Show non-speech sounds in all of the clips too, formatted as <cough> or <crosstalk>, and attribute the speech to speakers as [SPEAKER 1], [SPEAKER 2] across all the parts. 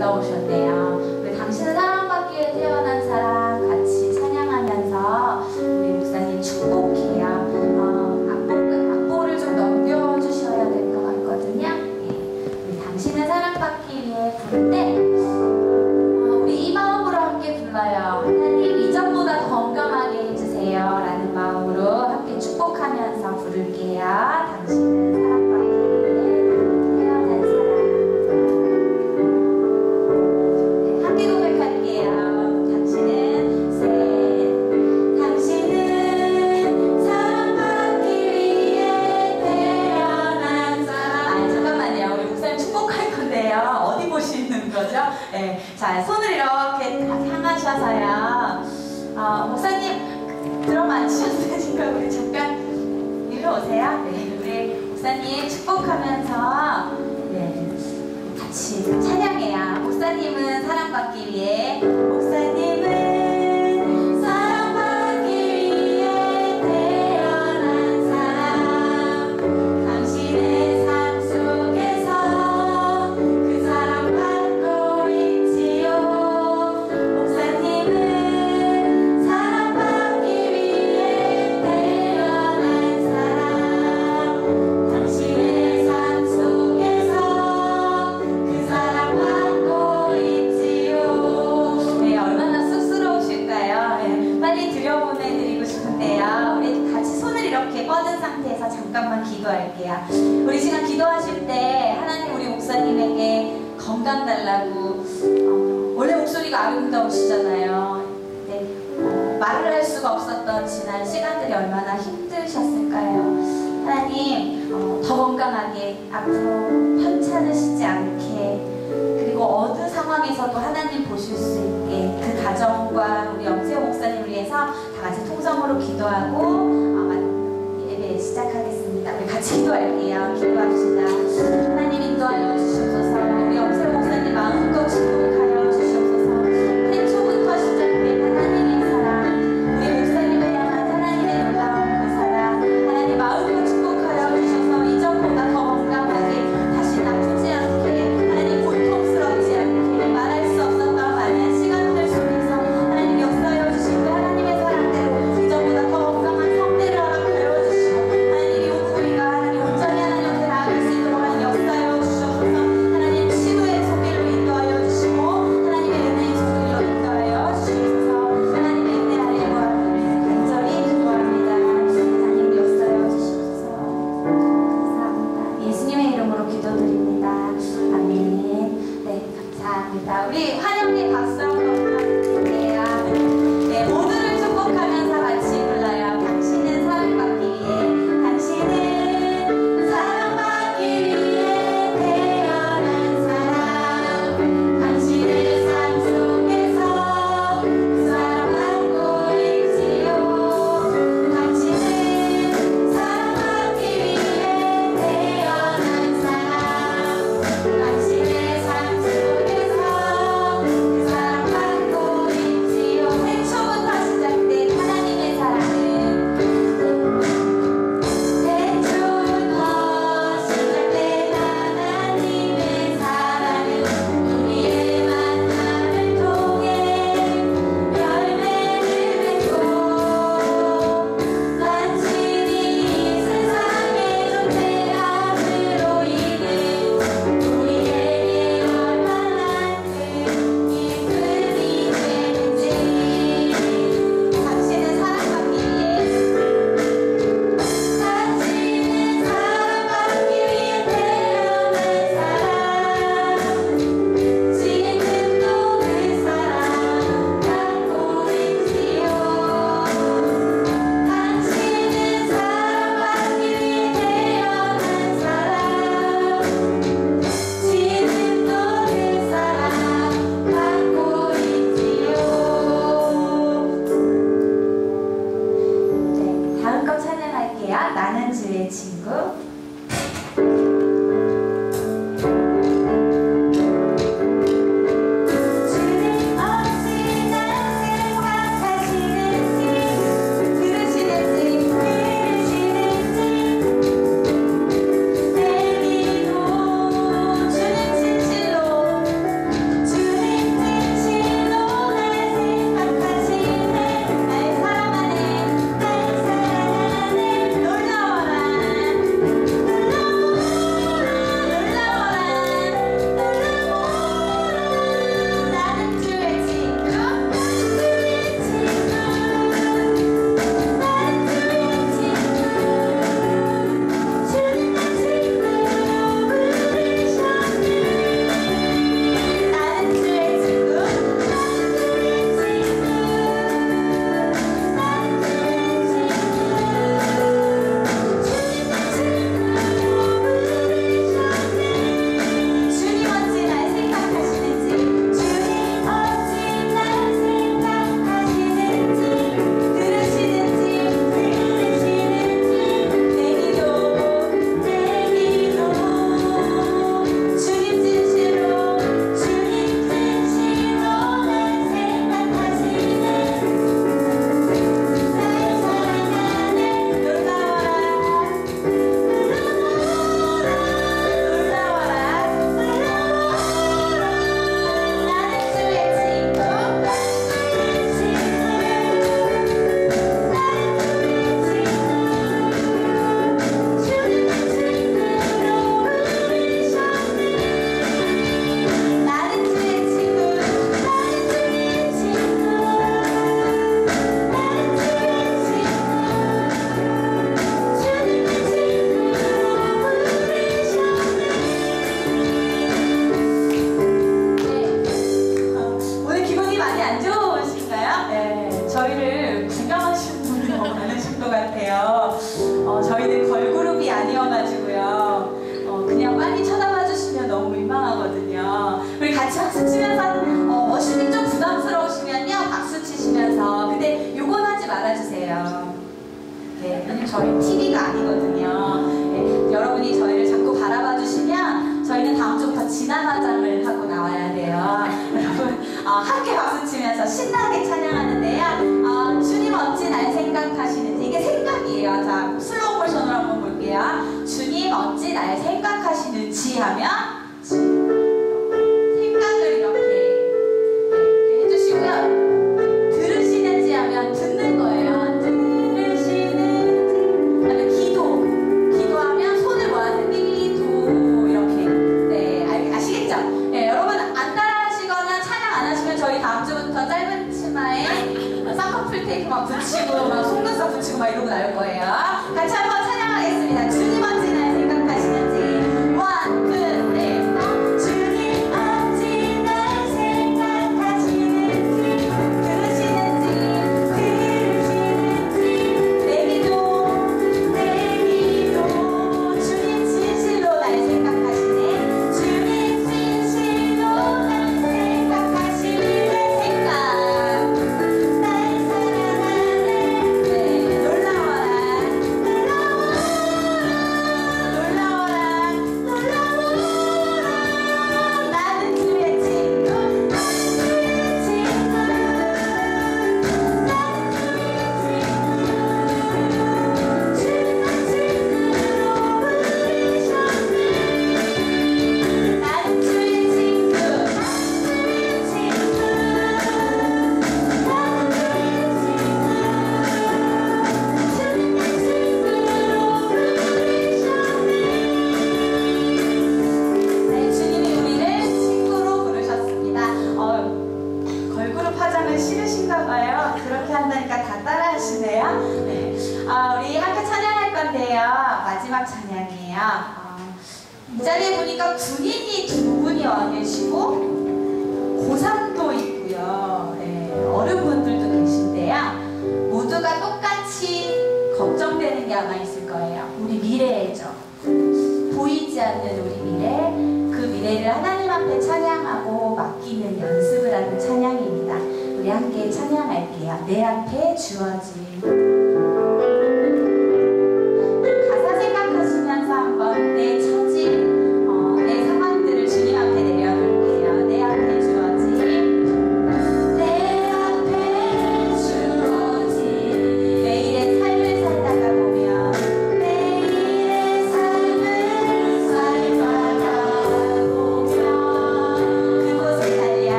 [SPEAKER 1] 아름다우셨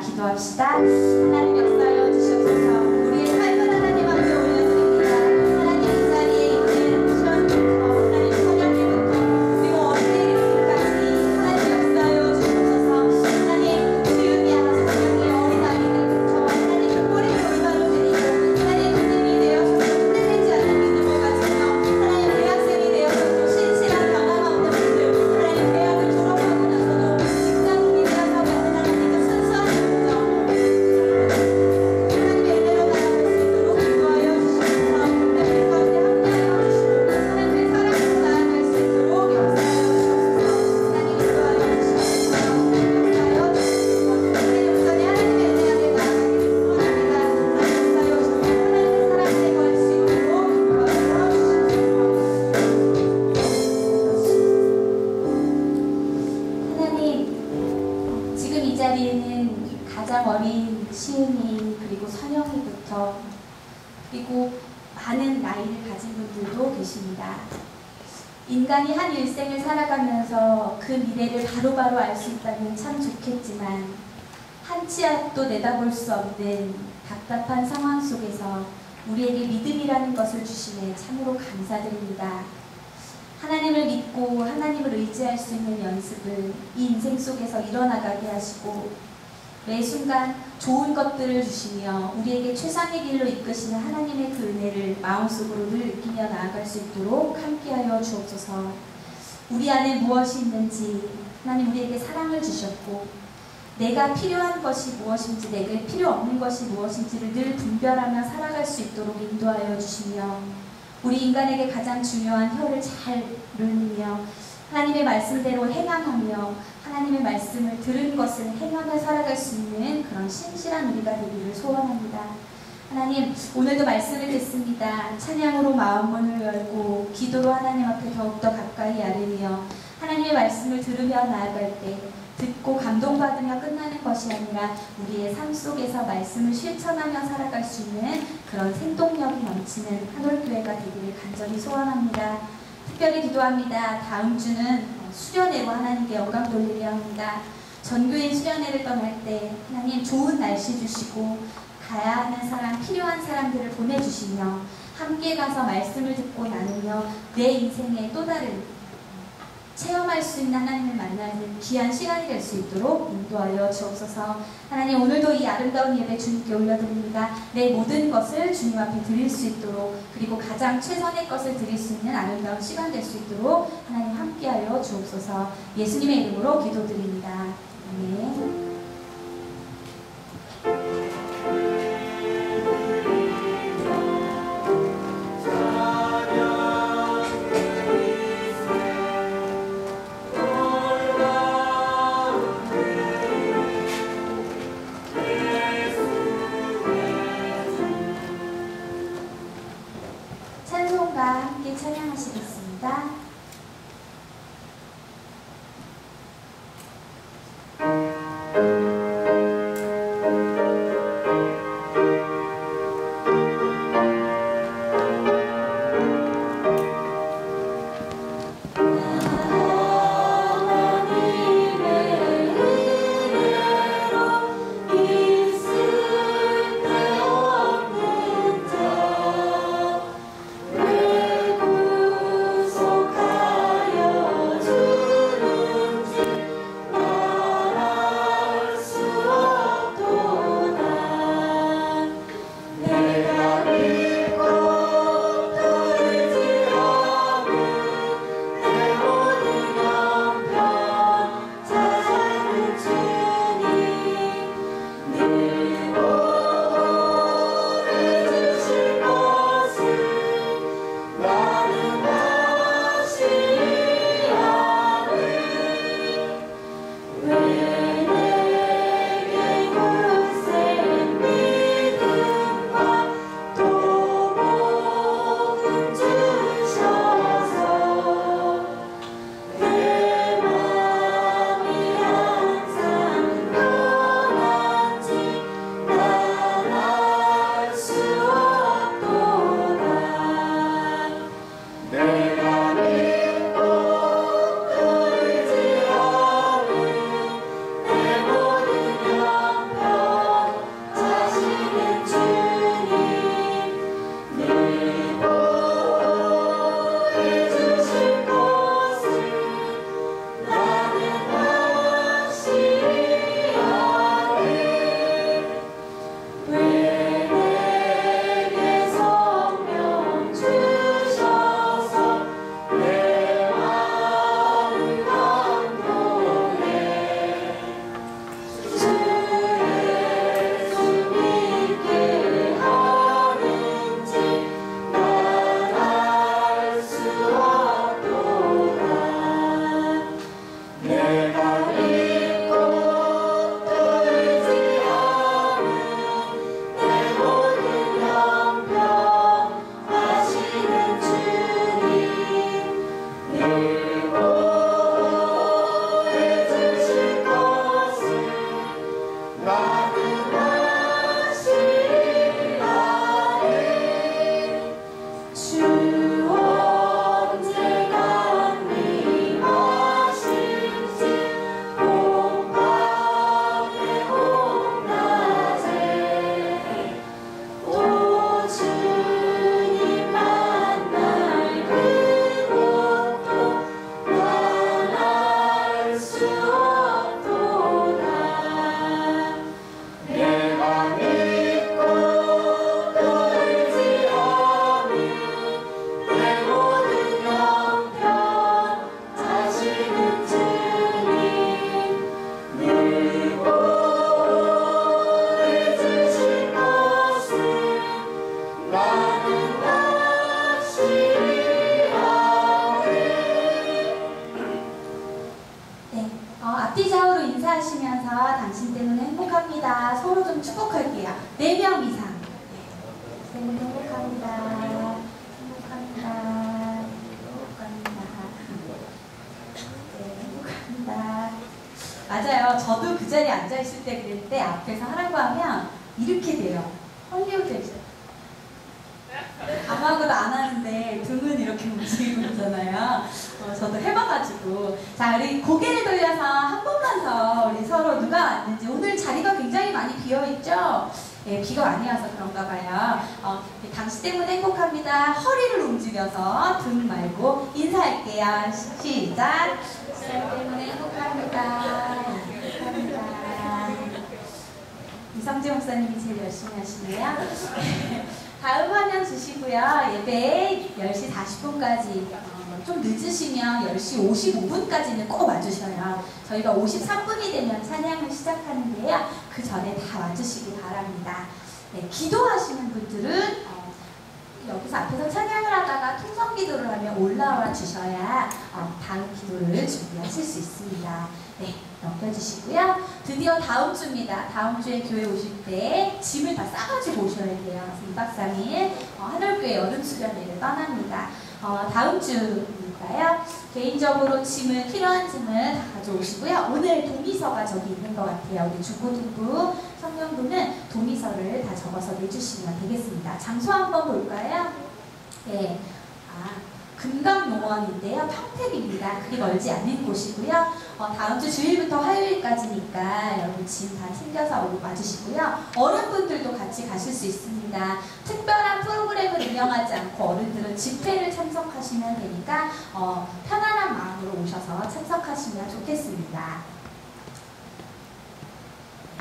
[SPEAKER 1] 기도하겠습 우리 안에 무엇이 있는지 하나님 우리에게 사랑을 주셨고 내가 필요한 것이 무엇인지 내게 필요 없는 것이 무엇인지를 늘 분별하며 살아갈 수 있도록 인도하여 주시며 우리 인간에게 가장 중요한 혀를 잘 누르며 하나님의 말씀대로 행함하며 하나님의 말씀을 들은 것을 행하며 살아갈 수 있는 그런 신실한 우리가 되기를 소원합니다. 하나님 오늘도 말씀을 듣습니다. 찬양으로 마음 문을 열고 기도로 하나님 앞에 더욱더 가까이 아뢰며 하나님의 말씀을 들으며 나아갈 때 듣고 감동받으며 끝나는 것이 아니라 우리의 삶 속에서 말씀을 실천하며 살아갈 수 있는 그런 생동력이 넘치는 한올교회가 되기를 간절히 소원합니다. 특별히 기도합니다. 다음 주는 수련회로 하나님께 영광 돌리려 합니다. 전교인 수련회를 떠날 때 하나님 좋은 날씨 주시고 가야 하는 사람, 필요한 사람들을 보내주시며 함께 가서 말씀을 듣고 나누며 내 인생의 또 다른 체험할 수 있는 하나님을 만나는 귀한 시간이 될 수 있도록 인도하여 주옵소서. 하나님 오늘도 이 아름다운 예배 주님께 올려드립니다. 내 모든 것을 주님 앞에 드릴 수 있도록 그리고 가장 최선의 것을 드릴 수 있는 아름다운 시간 될 수 있도록 하나님 함께하여 주옵소서. 예수님의 이름으로 기도드립니다. 아멘. 아무것도 안 하는데 등은 이렇게 <laughs> 움직이고 있잖아요. 어, 저도 해봐가지고. 자, 우리 고개를 돌려서 한 번만 더 우리 서로 누가 왔는지. 오늘 자리가 굉장히 많이 비어있죠? 예, 비가 많이 와서 그런가 봐요. 어, 당시 때문에 행복합니다. 허리를 움직여서 등 말고 인사할게요. 시- 시작. 시작 때문에 행복합니다. 행복합니다. 이성재 목사님이 제일 열심히 하시네요. <laughs> 다음 화면 주시고요. 예배 10시 40분까지 어, 좀 늦으시면 10시 55분까지는 꼭 와주셔요. 저희가 53분이 되면 찬양을 시작하는데요. 그 전에 다 와주시기 바랍니다. 네, 기도하시는 분들은 어, 여기서 앞에서 찬양을 하다가 통성 기도를 하면 올라와 주셔야 어, 다음 기도를 준비하실 수 있습니다. 네, 넘겨주시고요. 드디어 다음 주입니다. 다음 주에 교회 오실 때 짐을 다 싸가지고 오셔야 돼요. 2박 3일 어, 하늘교회 여름 수련회를 떠납니다. 어, 다음 주니까요. 개인적으로 짐을 필요한 짐을 다 가져오시고요. 오늘 도미서가 저기 있는 것 같아요. 우리 중고등부 성령부는 도미서를 다 적어서 내주시면 되겠습니다. 장소 한번 볼까요? 네. 아, 금강용원인데요. 평택입니다. 그리 멀지 않은 곳이고요. 어, 다음 주 주일부터 화요일까지니까 여러분 짐 다 챙겨서 오고 와주시고요. 어른분들도 같이 가실 수 있습니다. 특별한 프로그램을 운영하지 않고 어른들은 집회를 참석하시면 되니까 어, 편안한 마음으로 오셔서 참석하시면 좋겠습니다.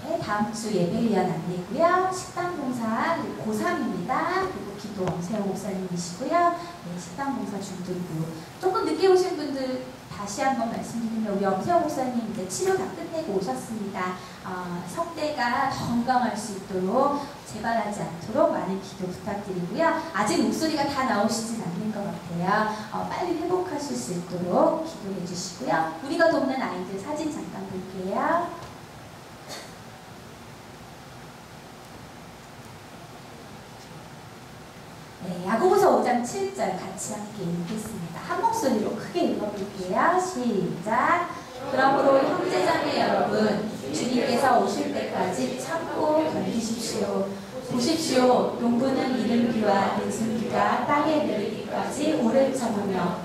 [SPEAKER 1] 네, 다음 주 예배위원 안내고요. 식당 봉사 고3입니다. 그리고 기도 엄세호 목사님이시고요. 네, 식당 봉사 중등부. 조금 늦게 오신 분들 다시 한번 말씀드리면 우리 엄세호 목사님 이제 치료 다 끝내고 오셨습니다. 어, 성대가 더 건강할 수 있도록 재발하지 않도록 많은 기도 부탁드리고요. 아직 목소리가 다 나오시진 않는 것 같아요. 어, 빨리 회복하실 수 있도록 기도해 주시고요. 우리가 돕는 아이들 사진 잠깐 볼게요. 네, 야고보서 5장 7절 같이 함께 읽겠습니다. 한 목소리로 크게 읽어볼게요. 시작. 그러므로 형제자매 여러분, 주님께서 오실 때까지 참고 견디십시오. 보십시오. 농부는 이른 비와 늦은 비가 땅에 내리기까지 오래 참으며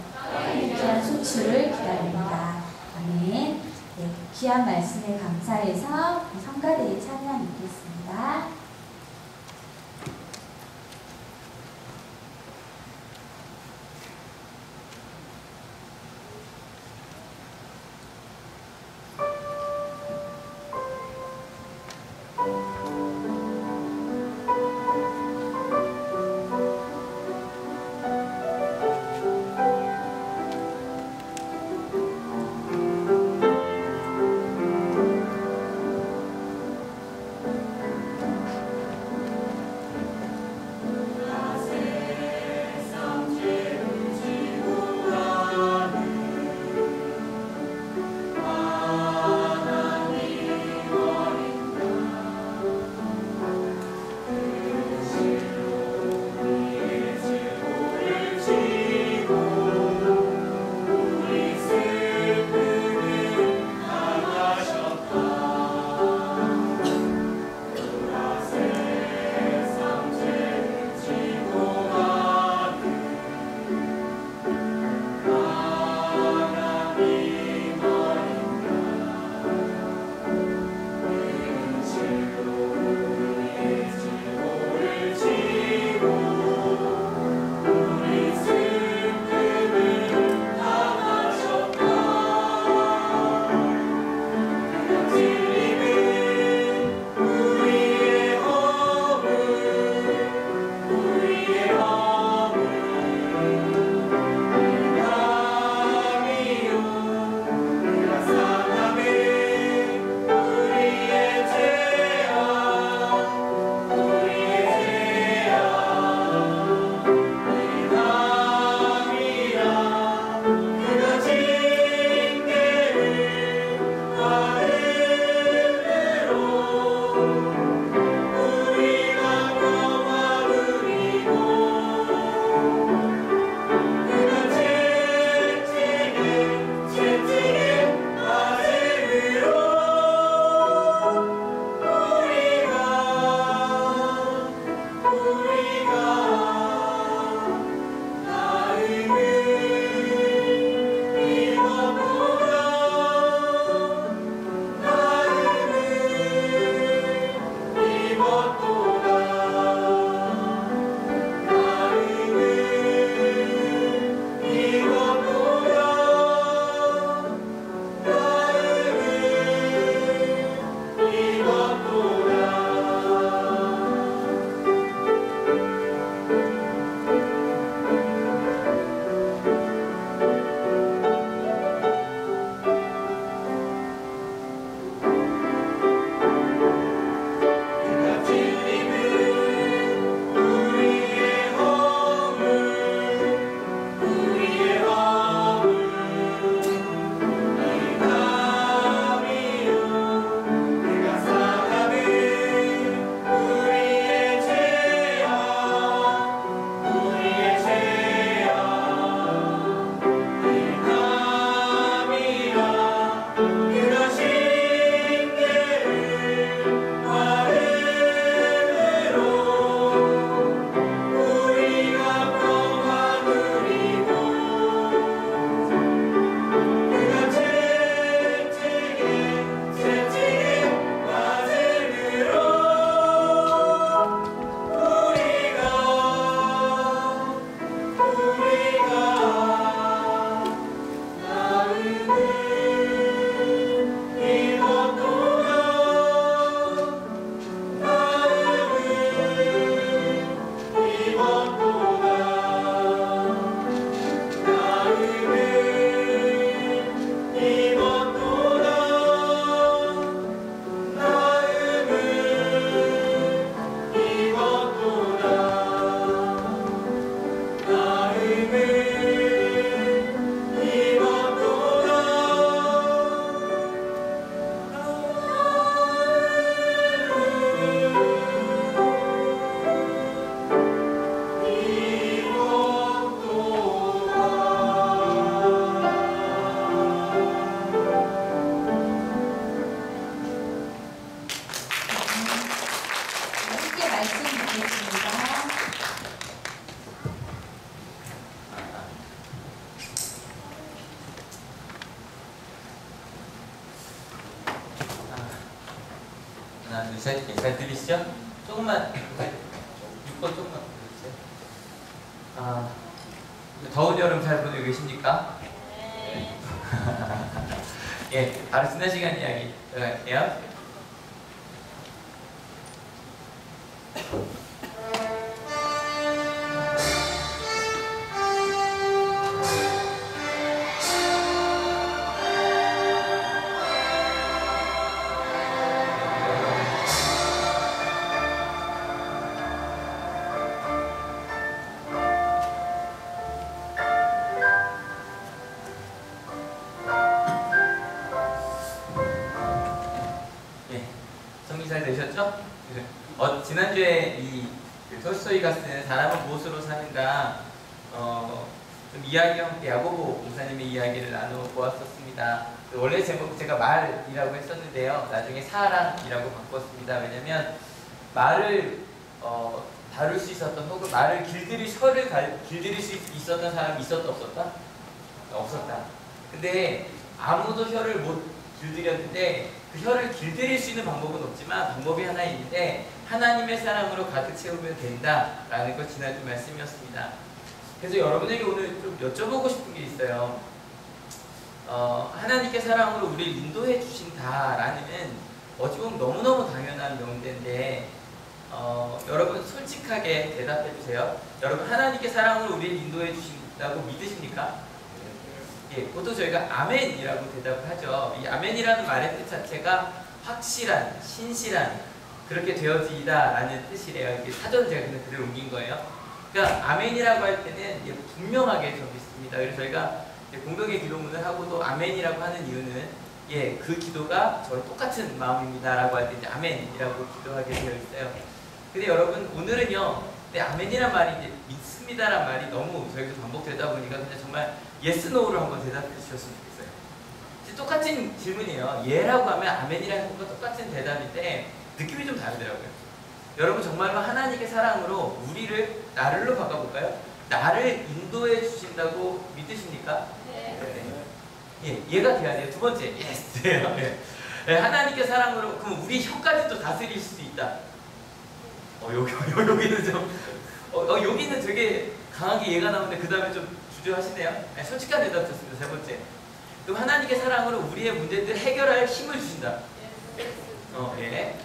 [SPEAKER 1] 행복한 소출을 기다립니다. 아멘. 네, 귀한 말씀에 감사해서 성가대의 찬양 읽겠습니다.
[SPEAKER 2] 하나, 둘, 셋. 예, 잘 들리시죠? 조금만, 6번 조금만 들려주세요. 아, 더운 여름 잘 보내고 계십니까? <laughs> 예, 바로 지난 시간 이야기 들어갈게요. 길들일 수 있었던 사람이 있었다 없었다? 없었다. 근데 아무도 혀를 못 길들였는데 그 혀를 길들일 수 있는 방법은 없지만 방법이 하나 있는데 하나님의 사랑으로 가득 채우면 된다라는 것 지난주 말씀이었습니다. 그래서 여러분에게 오늘 좀 여쭤보고 싶은 게 있어요. 어, 하나님께 사랑으로 우리를 인도해 주신다라는 어찌 보면 너무너무 당연한 명제인데 어, 여러분 솔직하게 대답해 주세요. 여러분 하나님께 사랑으로 우리를 인도해 주신다고 믿으십니까? 예, 보통 저희가 아멘이라고 대답을 하죠. 이 아멘이라는 말의 뜻 자체가 확실한, 신실한 그렇게 되어지다라는 뜻이래요. 이게 사전 제가 그냥 그대로 옮긴 거예요. 그러니까 아멘이라고 할 때는 이제 분명하게 좀 있습니다. 그래서 저희가 공동의 기도문을 하고도 아멘이라고 하는 이유는 예, 그 기도가 저랑 똑같은 마음입니다라고 할 때 아멘이라고 기도하게 되어 있어요. 근데 여러분 오늘은요, 네, 아멘이란 말이 이제 믿습니다란 말이 너무 저희가 반복되다 보니까 그냥 정말 yes no를 한번 대답해 주셨으면 좋겠어요. 이제 똑같은 질문이에요. 예라고 하면 아멘이라는 것과 똑같은 대답인데 느낌이 좀 다르더라고요. 여러분 정말로 하나님의 사랑으로 우리를 나를로 바꿔볼까요? 나를 인도해 주신다고 믿으십니까? 예, 예가 돼야 돼요. 두 번째, yes예요. 예. 예, 하나님께 사랑으로 그럼 우리 혀까지도 다스릴 수 있다. 어 여기 <laughs> 여기는 좀 어, 어, 여기는 되게 강하게 얘가 나오는데 그 다음에 좀 주저하시네요. 아니, 솔직한 대답 좋습니다. 세 번째. 그럼 하나님께 사랑으로 우리의 문제들 해결할 힘을 주신다. 어, 예.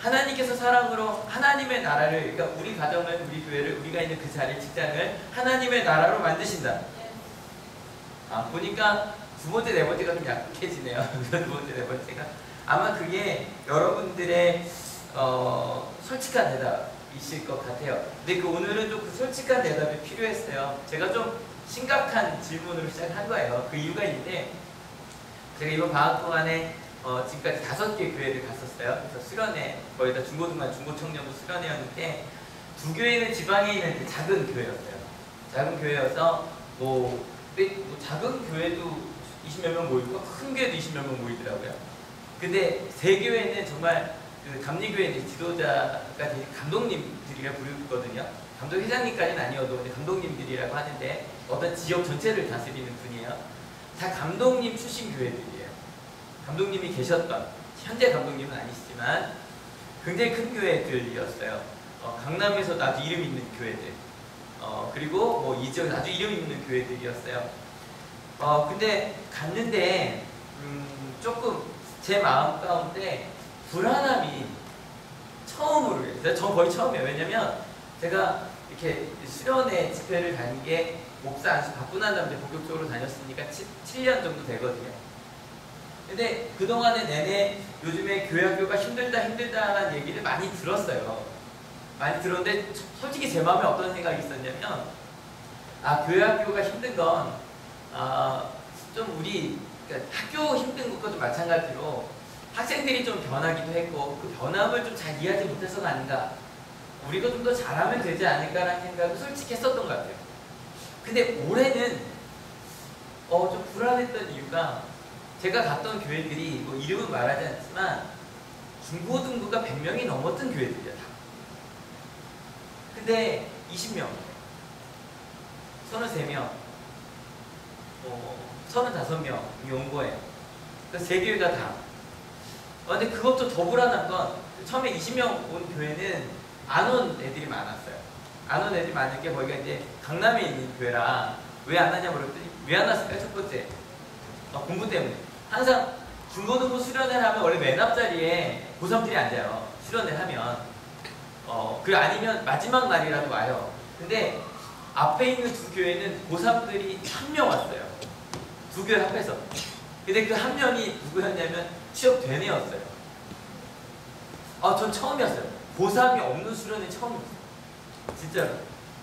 [SPEAKER 2] 하나님께서 사랑으로 하나님의 나라를, 그러니까 우리 가정을, 우리 교회를, 우리가 있는 그 자리, 직장을 하나님의 나라로 만드신다. 아, 보니까 두 번째, 네 번째가 좀 약해지네요. <laughs> 두 번째, 네 번째가. 아마 그게 여러분들의 어, 솔직한 대답이실 것 같아요. 근데 그 오늘은 좀 그 솔직한 대답이 필요했어요. 제가 좀 심각한 질문으로 시작한 거예요. 그 이유가 있는데 제가 이번 방학 동안에 어, 지금까지 다섯 개 교회를 갔었어요. 그래서 수련회 거의 다 중고등반 중고청년부 수련회였는데 두 교회는 지방에 있는 그 작은 교회였어요. 작은 교회여서 뭐, 뭐 작은 교회도 20몇 명 모이고 큰 교회도 20몇 명 모이더라고요. 근데 세 교회는 정말 그 감리교회 지도자가 감독님들이라 부르거든요. 감독 회장님까지는 아니어도 감독님들이라고 하는데 어떤 지역 전체를 다스리는 분이에요. 다 감독님 출신 교회들이에요. 감독님이 계셨던 현재 감독님은 아니시지만 굉장히 큰 교회들이었어요. 어, 강남에서 아주 이름 있는 교회들. 어, 그리고 뭐 이 지역에 아주 이름 있는 교회들이었어요. 어, 근데 갔는데 음, 조금 제 마음 가운데 불안함이 처음으로 했어요. 전 거의 처음이에요. 왜냐면 제가 이렇게 수련회 집회를 다닌 게 목사 안수 받고 난 다음에 본격적으로 다녔으니까 7, 년 정도 되거든요. 근데 그동안에 내내 요즘에 교회 학교가 힘들다 힘들다라는 얘기를 많이 들었어요. 많이 들었는데 솔직히 제 마음에 어떤 생각이 있었냐면 아 교회 학교가 힘든 건 아, 좀 우리 그러니까 학교 힘든 것과 좀 마찬가지로 학생들이 좀 변하기도 했고 그 변함을 좀 잘 이해하지 못해서가 아닌가. 우리가 좀더 잘하면 되지 않을까라는 생각을 솔직히 했었던 것 같아요. 근데 올해는 어, 좀 불안했던 이유가 제가 갔던 교회들이 뭐 이름은 말하지 않지만 중고등부가 100명이 넘었던 교회들이야 다. 근데 20명 33명 어, 35명이 온 거예요. 그세 교회가 다 어, 근데 그것도 더 불안한 건 처음에 20명 온 교회는 안 온 애들이 많았어요. 안 온 애들이 많은 게 거기가 이제 강남에 있는 교회라 왜 안 하냐 물었더니 왜 안 왔을까요? 첫 번째 어, 공부 때문에 항상 중고등부 수련회 하면 원래 맨 앞자리에 고3들이 앉아요. 수련회 하면 어, 그 아니면 마지막 날이라도 와요. 근데 앞에 있는 두 교회는 고3들이 한 명 왔어요. 두 교회 합해서. 근데 그 한 명이 누구였냐면 취업 된 애였어요. 아, 전 처음이었어요. 고3이 없는 수련회 처음이었어요. 진짜로.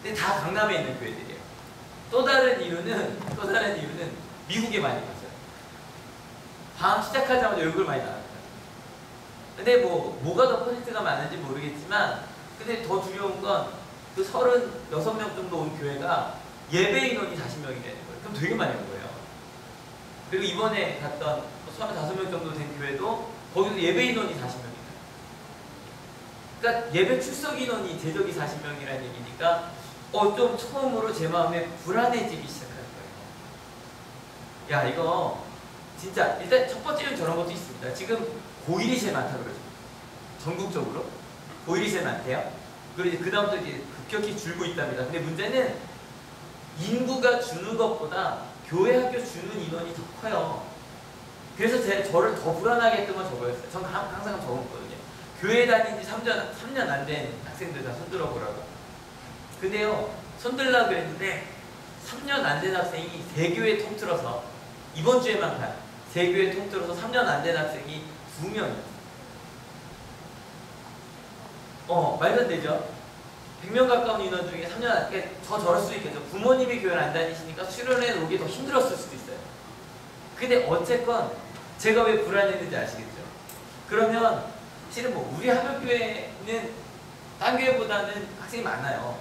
[SPEAKER 2] 근데 다 강남에 있는 교회들이에요. 또 다른 이유는, 또 다른 이유는 미국에 많이 갔어요. 방학 시작하자마자 얼굴 많이 나왔어요. 근데 뭐, 뭐가 더 퍼센트가 많은지 모르겠지만, 근데 더 두려운 건 그 36명 정도 온 교회가 예배 인원이 40명이 되는 거예요. 그럼 되게 많이 온 거예요. 그리고 이번에 갔던 35명 정도 된 교회도 거기도 예배 인원이 40명이에요. 그러니까 예배 출석 인원이 제적이 40명이라는 얘기니까 어 좀 처음으로 제 마음에 불안해지기 시작하는 거예요. 야 이거 진짜 일단 첫 번째는 저런 것도 있습니다. 지금 고1이 제일 많다 그러죠. 전국적으로 고1이 제일 많대요. 그리고 이제 그다음부터 이제 급격히 줄고 있답니다. 근데 문제는 인구가 주는 것보다 교회 학교 주는 인원이 더 커요. 그래서 제, 저를 더 불안하게 했던 건 저거였어요. 전 가- 항상 적었거든요. 교회 다닌 지 3년, 3년 안 된 학생들 다 손들어 보라고. 근데요, 손들라 그랬는데 3년 안 된 학생이 세 교회 통틀어서 이번 주에만 간 세 교회 통틀어서 3년 안 된 학생이 두 명이었어요. 어, 말도 안 되죠? 100명 가까운 인원 중에 3년 안, 그러니까 더 저럴 수도 있겠죠. 부모님이 교회를 안 다니시니까 수련회 오기 더 힘들었을 수도 있어요. 근데 어쨌건 제가 왜 불안했는지 아시겠죠? 그러면 실은 뭐 우리 한국교회는 딴 교회보다는 학생이 많아요.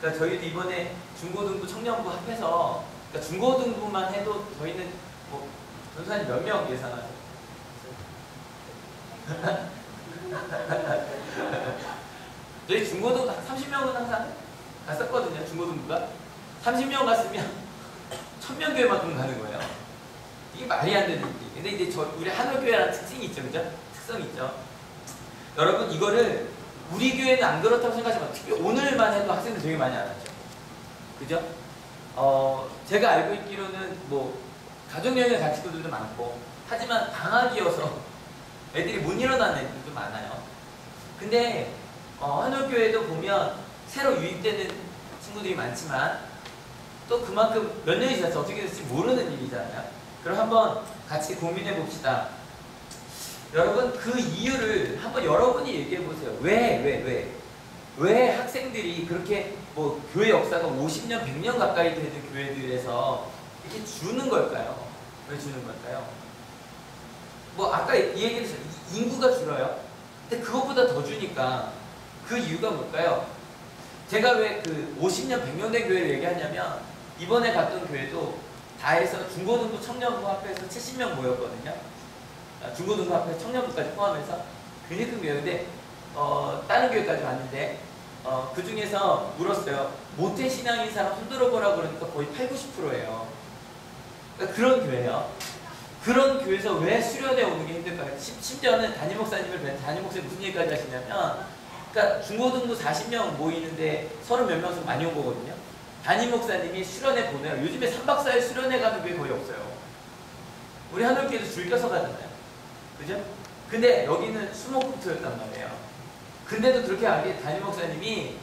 [SPEAKER 2] 그러니까 저희도 이번에 중고등부 청년부 합해서 그러니까 중고등부만 해도 저희는 뭐 전사님 몇 명 예상하세요? <laughs> 저희 중고등부 30명은 항상 갔었거든요. 중고등부가 30명 갔으면 <laughs> 1000명 교회만큼 가는 거예요. 이게 말이 안 되는. 근데 이제 저 우리 한울교회라는 특징이 있죠, 그죠? 특성이 있죠. 여러분 이거를 우리 교회는 안 그렇다고 생각하지만 특히 오늘만 해도 학생들 되게 많이 안 왔죠. 그죠? 어 제가 알고 있기로는 뭐 가족여행을 간 친구들도 많고 하지만 방학이어서 <laughs> 애들이 못 일어나는 애들도 많아요. 근데 어, 한울교회도 보면 새로 유입되는 친구들이 많지만 또 그만큼 몇 년이 지나서 어떻게 될지 모르는 일이잖아요. 그럼 한번 같이 고민해 봅시다. 여러분 그 이유를 한번 여러분이 얘기해 보세요. 왜, 왜, 왜? 왜 학생들이 그렇게 뭐 교회 역사가 50년, 100년 가까이 되는 교회들에서 이렇게 주는 걸까요? 왜 주는 걸까요? 뭐 아까 이 얘기를. 인구가 줄어요. 근데 그것보다 더 주니까 그 이유가 뭘까요? 제가 왜 그 50년, 100년 된 교회를 얘기하냐면 이번에 갔던 교회도 다 해서 중고등부 청년부 합해서 70명 모였거든요. 아, 중고등부 합해서 청년부까지 포함해서 굉장히 큰 교회인데 어, 다른 교회까지 갔는데 어, 그 중에서 물었어요. 모태 신앙인 사람 손들어 보라 그러니까 거의 8, 90%예요. 그러니까 그런 교회예요. 그런 교회에서 왜 수련회 오는 게 힘들까요? 심- 심지어는 담임 목사님을 뵌 담임 목사님 무슨 얘기까지 하시냐면 그러니까 중고등부 40명 모이는데 서른 몇 명씩 많이 온 거거든요. 담임 목사님이 수련회 보내요. 요즘에 3박 4일 수련회 가는 게 거의 없어요. 우리 하늘교회도 줄 껴서 가잖아요. 그죠? 근데 여기는 수목금토였단 말이에요. 근데도 그렇게 하기에 담임 목사님이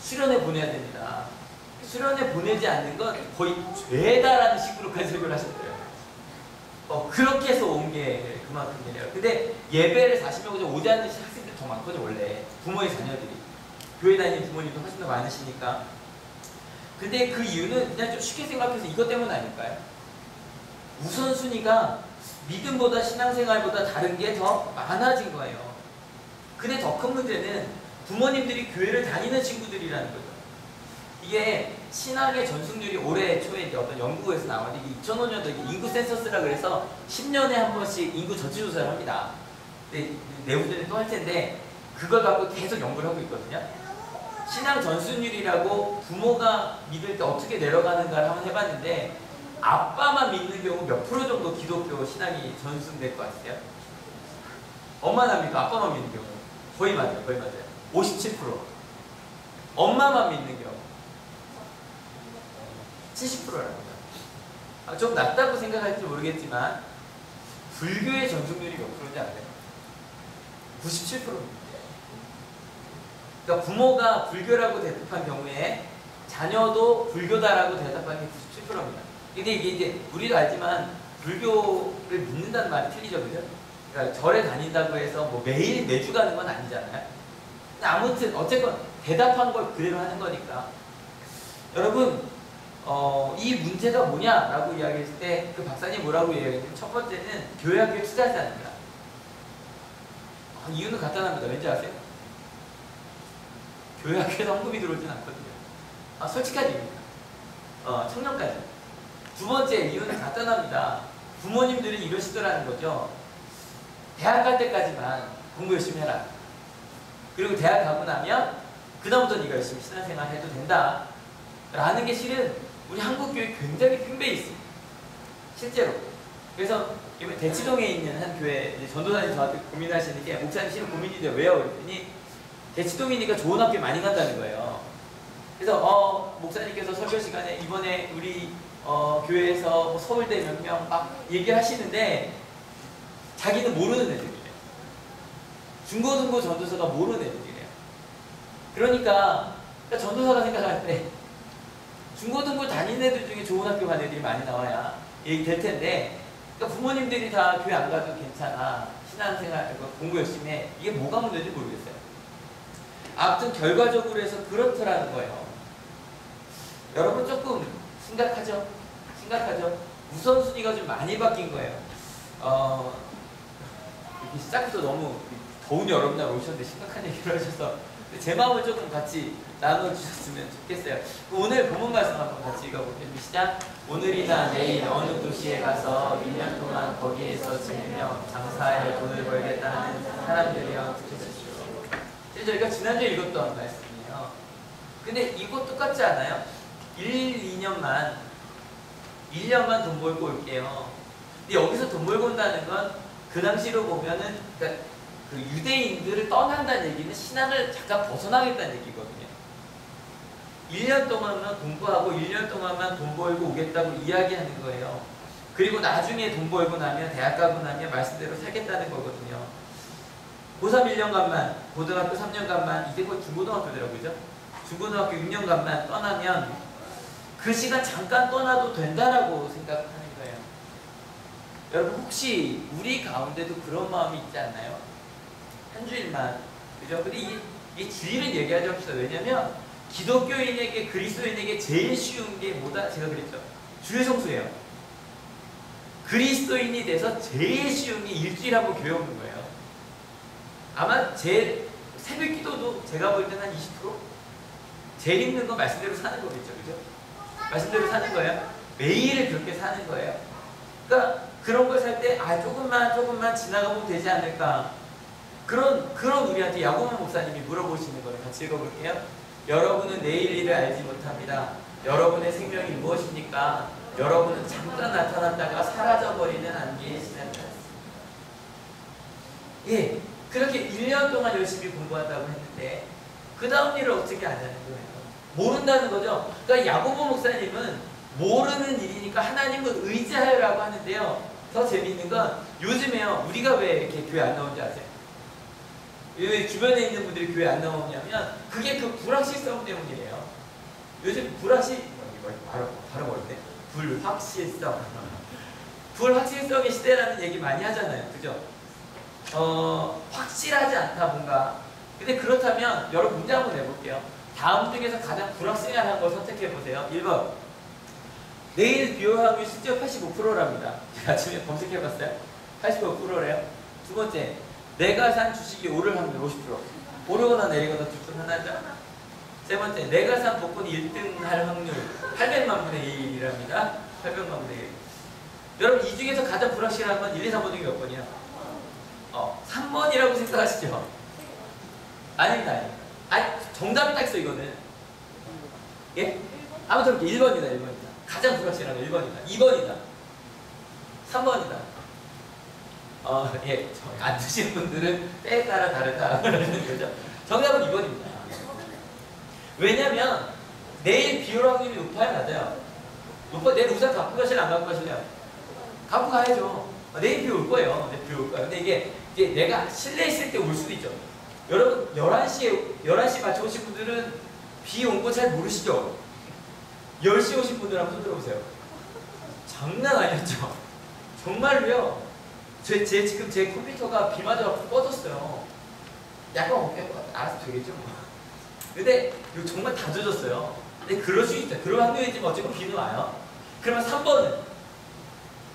[SPEAKER 2] 수련회 보내야 됩니다. 수련회 보내지 않는 건 거의 죄다라는 식으로까지 설교를 하셨대요. 어, 그렇게 해서 온 게 그만큼이래요. 근데 예배를 40명 이상 오지 않는 학생들이 더 많거든요, 원래. 부모의 자녀들이. 교회 다니는 부모님도 훨씬 더 많으시니까. 근데 그 이유는 그냥 좀 쉽게 생각해서 이것 때문 아닐까요? 우선순위가 믿음보다 신앙생활보다 다른 게 더 많아진 거예요. 근데 더 큰 문제는 부모님들이 교회를 다니는 친구들이라는 거죠. 이게 신학의 전승률이 올해 초에 어떤 연구에서 나왔는데 이게 2005년도 이게 인구 센서스라 그래서 10년에 한 번씩 인구 전체조사를 합니다. 근데 내후전에 또 할 텐데 그걸 갖고 계속 연구를 하고 있거든요. 신앙 전순율이라고 부모가 믿을 때 어떻게 내려가는가를 한번 해봤는데 아빠만 믿는 경우 몇 프로 정도 기독교 신앙이 전순될 것 같아요? 엄마만 믿고 아빠만 믿는 경우 거의 맞아요. 거의 맞아요. 57% 엄마만 믿는 경우 70%랍니다. 아, 좀 낮다고 생각할지 모르겠지만 불교의 전승률이 몇 프로인지 알아요? 97%입니다. 그러니까 부모가 불교라고 대답한 경우에 자녀도 불교다라고 대답한 게 97%입니다. 근데 이게 이제 우리도 알지만 불교를 믿는다는 말이 틀리죠, 그죠? 그러니까 절에 다닌다고 해서 뭐 매일 매주 가는 건 아니잖아요. 근데 아무튼 어쨌건 대답한 걸 그대로 하는 거니까 여러분 어, 이 문제가 뭐냐라고 이야기했을 때 그 박사님 뭐라고 이야기했냐면 첫 번째는 투자하지 않는다. 아, 이유는 간단합니다. 왠지 아세요? 교회 학교에서 헌금이 들어오진 않거든요. 아, 솔직한 이유입니다. 어, 청년까지. 두 번째 이유는 간단합니다. 부모님들이 이러시더라는 거죠. 대학 갈 때까지만 공부 열심히 해라. 그리고 대학 가고 나면 그다음부터 네가 열심히 신앙생활 해도 된다. 라는 게 실은 우리 한국 교회 굉장히 핑베이스. 실제로. 그래서 대치동에 있는 한 교회 전도사님 저한테 고민하시는 게 목사님 실은 고민인데 왜요? 그랬더니 대치동이니까 좋은 학교 많이 간다는 거예요. 그래서 어 목사님께서 설교 시간에 이번에 우리 어, 교회에서 뭐 서울대 몇 명 막 얘기하시는데 자기는 모르는 애들이래요. 중고등부 전도사가 모르는 애들이래요. 그러니까, 그러니까 전도사가 생각할 때 중고등부 다니는 애들 중에 좋은 학교 간 애들이 많이 나와야 얘기 될 텐데 그러니까 부모님들이 다 교회 안 가도 괜찮아 신앙생활 그 공부 열심히 해 이게 뭐가 문제인지 모르겠어요. 아무튼 결과적으로 해서 그렇더라는 거예요. 여러분 조금 심각하죠? 심각하죠? 우선순위가 좀 많이 바뀐 거예요. 어, 시작부터 너무 더운 여름 날 오셨는데 심각한 얘기를 하셔서 제 마음을 조금 같이 나눠주셨으면 좋겠어요. 오늘 본문 말씀 한번 같이 읽어볼게요. 시작. 오늘이나 내일 어느 도시에 가서 1년 동안 거기에서 지내며 장사해 돈을 벌겠다는 사람들이여 저희가 지난주에 읽었던 말씀이에요. 근데 이거 똑같지 않아요? 1, 2년만 1년만 돈 벌고 올게요. 근데 여기서 돈 벌고 온다는 건 그 당시로 보면은 그러니까 그 유대인들을 떠난다는 얘기는 신앙을 잠깐 벗어나겠다는 얘기거든요. 1년 동안만 공부하고 1년 동안만 돈 벌고 오겠다고 이야기하는 거예요. 그리고 나중에 돈 벌고 나면 대학 가고 나면 말씀대로 살겠다는 거거든요. 고3 1년간만, 고등학교 3년간만, 이제 곧 중고등학교더라고요. 그죠? 중고등학교 6년간만 떠나면 그 시간 잠깐 떠나도 된다라고 생각하는 거예요. 여러분 혹시 우리 가운데도 그런 마음이 있지 않나요? 한 주일만 그죠? 근데 이게, 이게 진리를 얘기하지 맙시다. 왜냐면 기독교인에게 그리스도인에게 제일 쉬운 게 뭐다? 제가 그랬죠. 주의 성수예요. 그리스도인이 돼서 제일 쉬운 게 일주일 한번 교회 오는 거예요. 아마 제 새벽 기도도 제가 볼 때는 한 20%? 제일 힘든 건 말씀대로 사는 거겠죠. 그죠? 말씀대로 사는 거예요. 매일 그렇게 사는 거예요. 그러니까 그런 걸 살 때 아 조금만 조금만 지나가면 되지 않을까 그런 그런 우리한테 야고만 목사님이 물어보시는 거를 같이 읽어볼게요. 여러분은 내일 일을 알지 못합니다. 여러분의 생명이 무엇입니까? 여러분은 잠깐 나타났다가 사라져 버리는 안개의 시간이 예, 그렇게 1년 동안 열심히 공부한다고 했는데 그 다음 일을 어떻게 안 하는 거예요? 모른다는 거죠. 그러니까 야고보 목사님은 모르는 일이니까 하나님을 의지하여라고 하는데요. 더 재밌는 건 요즘에요. 우리가 왜 이렇게 교회 안 나오는지 아세요? 왜 주변에 있는 분들이 교회 안 나오냐면 그게 그 불확실성 때문이에요. 요즘 불확실 바로 바로 버렸네. 불확실성. 불확실성의 시대라는 얘기 많이 하잖아요. 그죠? 어, 확실하지 않다 뭔가. 근데 그렇다면 여러분 문제 한번 내볼게요. 다음 중에서 가장 불확실한 걸 선택해 보세요. 1번. 내일 비올 확률 실제 85%랍니다. 제가 아침에 검색해 봤어요. 85%래요. 두 번째. 내가 산 주식이 오를 확률 50%. 오르거나 내리거나 둘 중 하나죠. 세 번째. 내가 산 복권이 1등 할 확률 800만 분의 1이랍니다. 800만 분의 1. 여러분 이 중에서 가장 불확실한 건 1, 2, 3번 중에 몇 번이야? 어, 3번이라고 생각하시죠? 아닙니다. 아니, 정답이 딱 있어, 이거는. 예? 아무튼 이렇게 1번이다, 1번이다. 가장 불확실한 건 1번이다. 2번이다. 3번이다. 어, 예, 저- 안 드신 분들은 때에 따라 다르다 <laughs> 그러는 거죠. 정답은 2번입니다. 왜냐면 내일 비올 확률이 높아요, 낮아요? 높아, 내일 우산 갖고 가실래요, 안 갖고 가실래요? 갖고 가야죠. 어, 내일 비 올 거예요. 내일 비 올 거예요. 근데 이게, 이게 내가 실내에 있을 때 올 수도 있죠. 여러분, 11시에, 11시 맞춰 오신 분들은 비 온 거 잘 모르시죠? 10시 오신 분들 한번 손 들어보세요. 장난 아니었죠? 정말로요. 제, 제 지금 제 컴퓨터가 비 맞아갖고 꺼졌어요. 약간 어깨 알아서 되겠죠 뭐. 근데 이거 정말 다 젖었어요. 근데 그럴 수 있다. 그럴 확률이지만 어쨌든 비는 와요. 그러면 3번은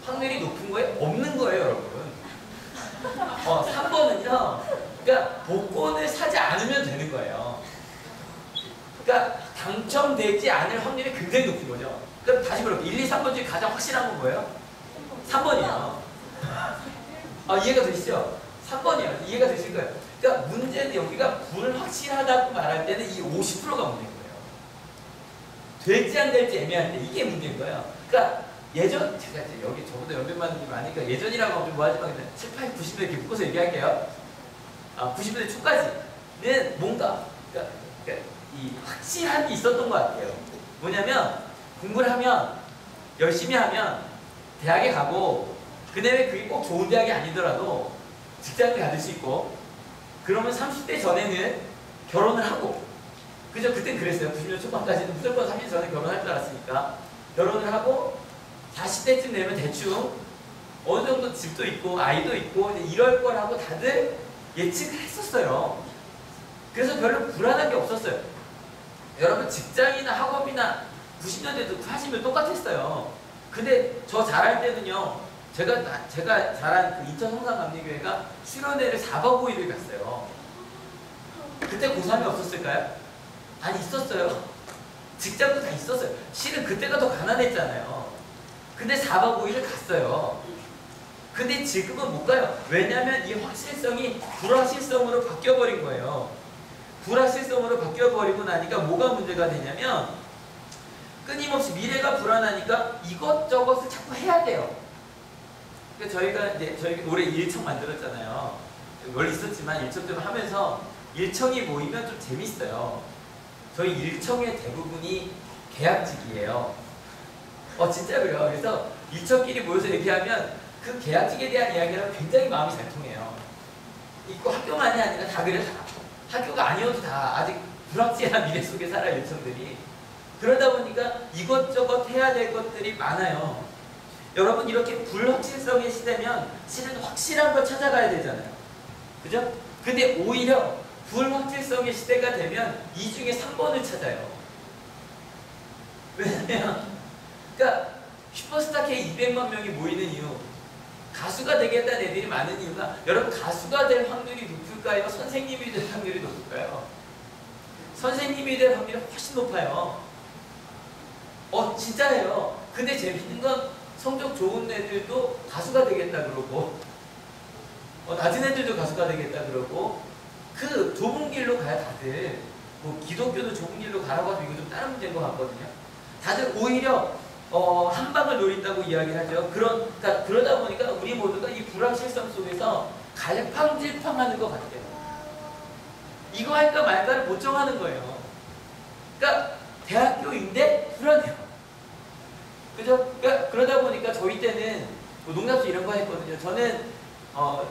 [SPEAKER 2] 확률이 높은 거에 없는 거예요, 여러분. 어, 3번은요. 그러니까 복권을 사지 않으면 되는 거예요. 그러니까 당첨되지 않을 확률이 굉장히 높은 거죠. 그럼 다시 물어볼게요. 1, 2, 3번 중에 가장 확실한 건 뭐예요? 3번이요. 아, 이해가 되시죠? 3번이요. 이해가 되실 거예요. 그러니까 문제는 여기가 불확실하다고 말할 때는 이 50%가 문제인 거예요. 될지 안 될지 애매할 때 이게 문제인 거예요. 그러니까 예전 제가 이제 여기 저보다 연배 많은 분이 많으니까 예전이라고 하면 좀 뭐하지만 그냥 7, 8, 90대 이렇게 묶어서 얘기할게요. 아, 90대 초까지는 뭔가 그러니까, 그러니까 이 확실함이 있었던 것 같아요. 뭐냐면 공부를 하면 열심히 하면 대학에 가고 그다음에 그게 꼭 좋은 대학이 아니더라도 직장을 가질 수 있고 그러면 30대 전에는 결혼을 하고 그죠? 그땐 그랬어요. 90년 초반까지는 무조건 30년 전에 결혼할 줄 알았으니까 결혼을 하고 40대쯤 되면 대충 어느 정도 집도 있고 아이도 있고 이럴 거라고 다들 예측을 했었어요. 그래서 별로 불안한 게 없었어요. 여러분 직장이나 학업이나 90년대도 80년 똑같았어요. 근데 저 잘할 때는요. 제가 나- 제가 잘한 그 인천 성산감리교회가 수련회를 4박 5일을 갔어요. 그때 고3이 없었을까요? 아니 있었어요. 직장도 다 있었어요. 실은 그때가 더 가난했잖아요. 근데 4박 5일을 갔어요. 근데 지금은 못 가요. 왜냐면 이 확실성이 불확실성으로 바뀌어버린 거예요. 불확실성으로 바뀌어버리고 나니까 뭐가 문제가 되냐면 끊임없이 미래가 불안하니까 이것저것을 자꾸 해야 돼요. 그러니까 저희가 이제 저희 올해 일청 만들었잖아요. 원래 있었지만 일청 좀 하면서 일청이 모이면 좀 재밌어요. 저희 일청의 대부분이 계약직이에요. 어 진짜로요. 그래서 일청끼리 모여서 얘기하면 그 계약직에 대한 이야기랑 굉장히 마음이 잘 통해요. 이거 학교만이 아니라 다 그래 다. 학교가 아니어도 다 아직 불확실한 미래 속에 살아 일청들이. 그러다 보니까 이것저것 해야 될 것들이 많아요. 여러분 이렇게 불확실성의 시대면 실은 확실한 걸 찾아가야 되잖아요. 그죠? 근데 오히려 불확실성의 시대가 되면 이 중에 3번을 찾아요. 왜냐면 그러니까 슈퍼스타 K 200만 명이 모이는 이유 가수가 되겠다는 애들이 많은 이유가 여러분 가수가 될 확률이 높을까요? 선생님이 될 확률이 높을까요? 선생님이 될 확률이 훨씬 높아요. 어 진짜예요. 근데 재밌는 건 성적 좋은 애들도 가수가 되겠다 그러고 어, 낮은 애들도 가수가 되겠다 그러고 그 좁은 길로 가야 다들 뭐 기독교도 좁은 길로 가라고 하도 이거 좀 다른 문제인 것 같거든요. 다들 오히려 어, 한 방을 노린다고 이야기하죠. 그런 그러니까 그러다 보니까 우리 모두가 이 불확실성 속에서 갈팡질팡하는 것 같아요. 이거 할까 말까를 못 정하는 거예요. 그러니까 대학교인데 불안해요. 그죠? 그러니까 그러다 보니까 저희 때는 뭐 농담수 이런 거 했거든요. 저는 어,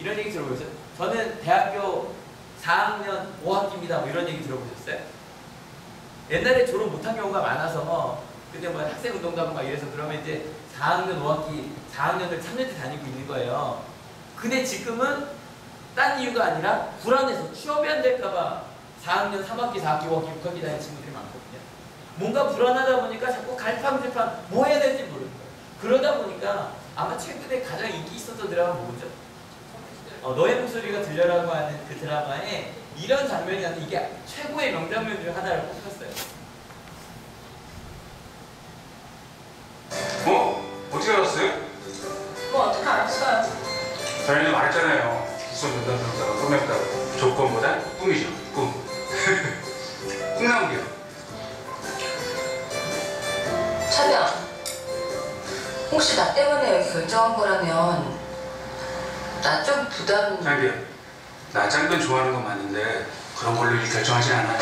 [SPEAKER 2] 이런 얘기 들어보셨어요? 저는 대학교 4학년 5학기입니다. 뭐 이런 얘기 들어보셨어요? 옛날에 졸업 못한 경우가 많아서 근데 뭐 학생 운동가고 막 이래서 그러면 이제 4학년 5학기 4학년들 3년째 다니고 있는 거예요. 근데 지금은 딴 이유가 아니라 불안해서 취업이 안 될까봐 4학년 3학기, 4학기, 5학기, 6학기 다니는 친구들이 많거든요. 뭔가 불안하다 보니까 자꾸 갈팡질팡 뭐 해야 될지 모르는 거예요. 그러다 보니까 아마 최근에 가장 인기 있었던 드라마 뭐죠? 어, 너의 목소리가 들려라고 하는 그 드라마에 이런 장면이 나는 이게 최고의 명장면 중 하나를 꼽혔어요.
[SPEAKER 3] 어? 어떻게 알았어요?
[SPEAKER 1] 뭐 어떻게 알았어요?
[SPEAKER 3] 저희는 말했잖아요. 기소 면담 변호사가 꿈했다고. 조건보다 꿈이죠. 꿈. <laughs> 꿈나무기요.
[SPEAKER 4] 차비야, 혹시 나 때문에 결정한 거라면 나 좀 부담.
[SPEAKER 3] 짱기, 나 짱근 좋아하는 건 맞는데 그런 걸로 일 결정하지 않아요?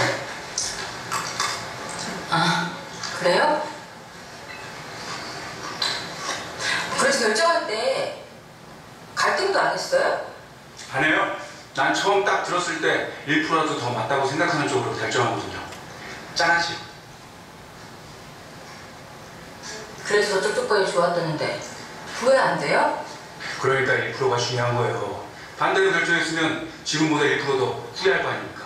[SPEAKER 4] 아, 그래요? 그래서 결정할 때 갈등도 안 했어요?
[SPEAKER 3] 안 해요. 난 처음 딱 들었을 때 1%라도 더 맞다고 생각하는 쪽으로 결정하거든요. 짠하지?
[SPEAKER 4] 그래서 저쪽까지 좋았다는데 후회 안 돼요?
[SPEAKER 3] 그러니까 1%가 중요한 거예요. 반대로 결정했으면 지금보다 1%더 후회할 거 아닙니까?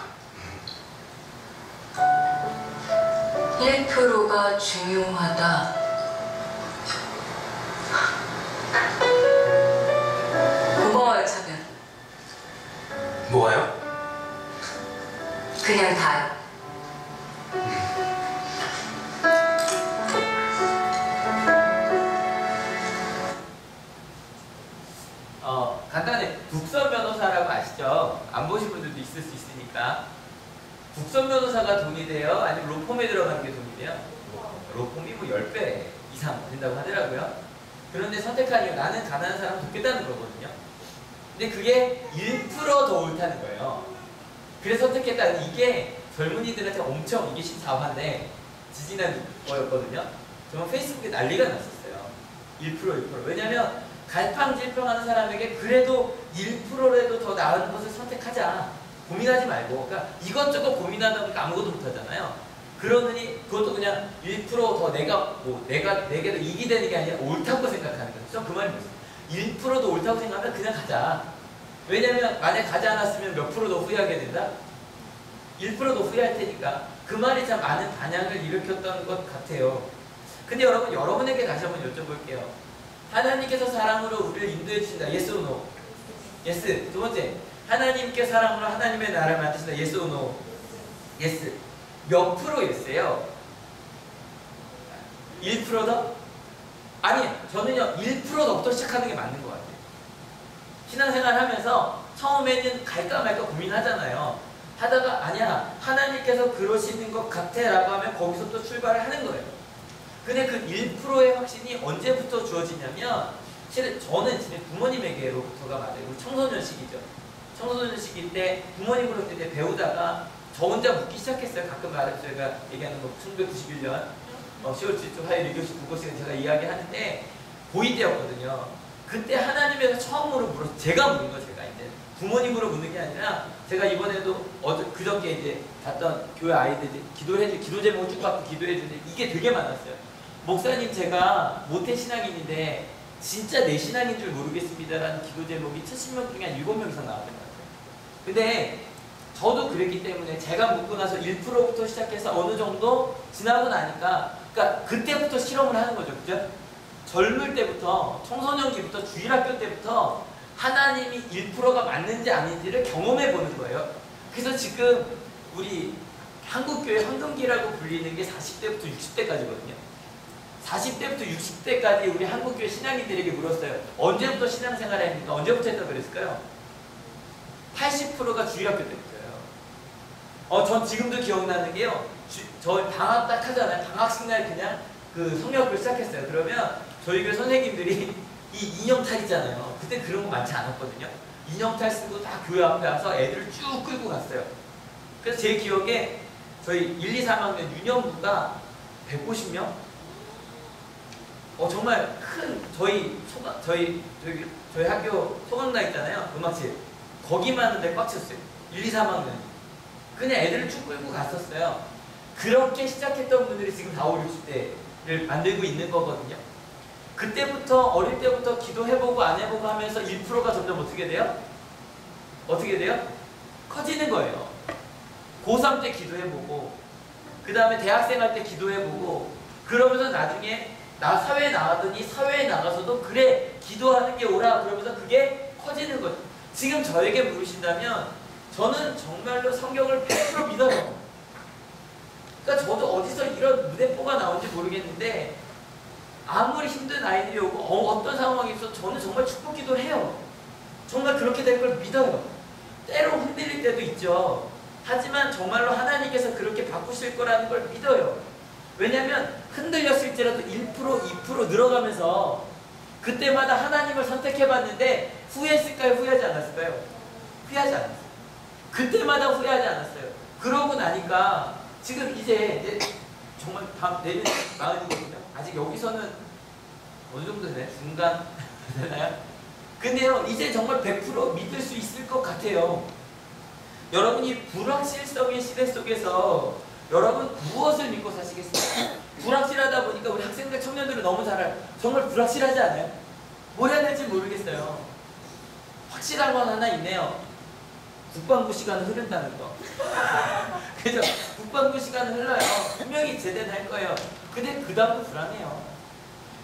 [SPEAKER 4] 1%가 중요하다.
[SPEAKER 3] 뭐가요?
[SPEAKER 4] 그냥 다요.
[SPEAKER 2] 어, 간단해. 국선 변호사라고 아시죠? 안 보신 분들도 있을 수 있으니까. 국선 변호사가 돈이 돼요? 아니면 로펌에 들어가는 게 돈이 돼요? 로펌이 뭐 10배 이상 된다고 하더라고요. 그런데 선택한 이유 나는 가난한 사람 돕겠다는 거거든요. 근데 그게 1%더 옳다는 거예요. 그래서 선택했다. 이게 젊은이들한테 엄청 이게 14화인데 지지난 거였거든요. 정말 페이스북에 난리가 났었어요. 1% 1%. 왜냐면 갈팡질팡하는 사람에게 그래도 1%라도 더 나은 것을 선택하자. 고민하지 말고. 그러니까 이것저것 고민하다 보니까 아무것도 못하잖아요. 그러느니 그것도 그냥 1%더 내가 뭐 내가 내게도 이익이 되는 게 아니라 옳다고 생각하는 거죠. 저그 말이 뭐예요? 1%도 옳다고 생각하면 그냥 가자. 왜냐면 만약 가지 않았으면 몇 프로 더 후회하게 된다? 1%도 후회할 테니까 그 말이 참 많은 반향을 일으켰던 것 같아요. 근데 여러분 여러분에게 다시 한번 여쭤볼게요. 하나님께서 사랑으로 우리를 인도해 주신다. yes yes no? yes. yes. 두 번째. 하나님께 사랑으로 하나님의 나라를 만드신다. yes no? yes. 몇 프로 yes예요? 1% 더? 아니, 저는요. 1% 더부터 시작하는 게 맞는 것 같아요. 신앙생활 하면서 처음에는 갈까 말까 고민하잖아요. 하다가 아니야 하나님께서 그러시는 것 같아 라고 하면 거기서 또 출발을 하는 거예요. 근데 그 1%의 확신이 언제부터 주어지냐면 실은 저는 진짜 부모님에게로부터가 맞아요. 우리 청소년 시기죠. 청소년 시기 때 부모님으로 때 배우다가 저 혼자 묻기 시작했어요. 가끔 말해 저희가 얘기하는 거 1991년 어, 10월 7일 화요일 1교시 국어시간 제가 이야기하는데 고2 때였거든요. 그때 하나님에서 처음으로 물어 제가 묻는 거 제가 이제 부모님으로 묻는 게 아니라 제가 이번에도 어제 그저께 이제 갔던 교회 아이들 이제 기도해 주 기도 제목 쭉 받고 기도해 주는데 이게 되게 많았어요. 목사님 제가 모태 신앙인인데 진짜 내 신앙인 줄 모르겠습니다라는 기도 제목이 70명 중에 한 7명 이상 나왔던 것 같아요. 근데 저도 그랬기 때문에 제가 묻고 나서 1%부터 시작해서 어느 정도 지나고 나니까 그러니까 그때부터 실험을 하는 거죠. 그죠? 젊을 때부터 청소년기부터 주일학교 때부터 하나님이 1%가 맞는지 아닌지를 경험해 보는 거예요. 그래서 지금 우리 한국교회 황금기라고 불리는 게 40대부터 60대까지거든요. 40대부터 60대까지 우리 한국교회 신앙인들에게 물었어요. 언제부터 신앙생활 했습니까? 언제부터 했다고 그랬을까요? 80%가 주일학교 때부터예요. 어, 전 지금도 기억나는 게요. 주, 저 방학 딱 하잖아요. 방학식 날 그냥 그 성역을 시작했어요. 그러면 저희 교회 선생님들이 이 인형탈 있잖아요. 그때 그런 거 많지 않았거든요. 인형탈 쓰고 다 교회 앞에 와서 애들을 쭉 끌고 갔어요. 그래서 제 기억에 저희 1, 2, 3학년 유년부가 150명? 어 정말 큰 저희 소각 저희 저희 저희 학교 소강당 있잖아요. 음악실. 거기만 한데 꽉 찼어요. 1, 2, 3학년. 그냥 애들을 쭉 끌고 갔었어요. 그렇게 시작했던 분들이 지금 4, 5, 60대를 만들고 있는 거거든요. 그때부터 어릴 때부터 기도해보고 안 해보고 하면서 1%가 점점 어떻게 돼요? 어떻게 돼요? 커지는 거예요. 고3 때 기도해보고 그 다음에 대학생 할 때 기도해보고 그러면서 나중에 나 사회에 나가더니 사회에 나가서도 그래 기도하는 게 오라 그러면서 그게 커지는 거죠. 지금 저에게 물으신다면 저는 정말로 성경을 100% 믿어요. 그러니까 저도 어디서 이런 무대뽀가 나온지 모르겠는데 아무리 힘든 아이들이 오고 어, 떤 있어 저는 정말 축복 기도를 해요. 정말 그렇게 될 걸 믿어요. 때로 흔들릴 때도 있죠. 하지만 정말로 하나님께서 그렇게 바꾸실 거라는 걸 믿어요. 왜냐하면 흔들렸을지라도 1% 2% 늘어가면서 그때마다 하나님을 선택해봤는데 후회했을까요? 후회하지 않았을까요? 후회하지 않았어요. 그때마다 후회하지 않았어요. 그러고 나니까 지금 이제, 이제 정말 다음 내년 마흔이거든요. 아직 여기서는 어느 정도 되나요? 중간 <laughs> 되나요? 근데요, 이제 정말 100% 믿을 수 있을 것 같아요. 여러분이 불확실성의 시대 속에서 여러분 무엇을 믿고 사시겠어요? 불확실하다 보니까 우리 학생들, 청년들은 너무 잘 알아요. 정말 불확실하지 않아요? 뭘 해야 될지 모르겠어요. 확실한 건 하나 있네요. 국방부 시간은 흐른다는 거. <laughs> 그죠? 국방부 시간은 흘러요. 분명히 제대로 할 거예요. 근데 그 다음은 불안해요.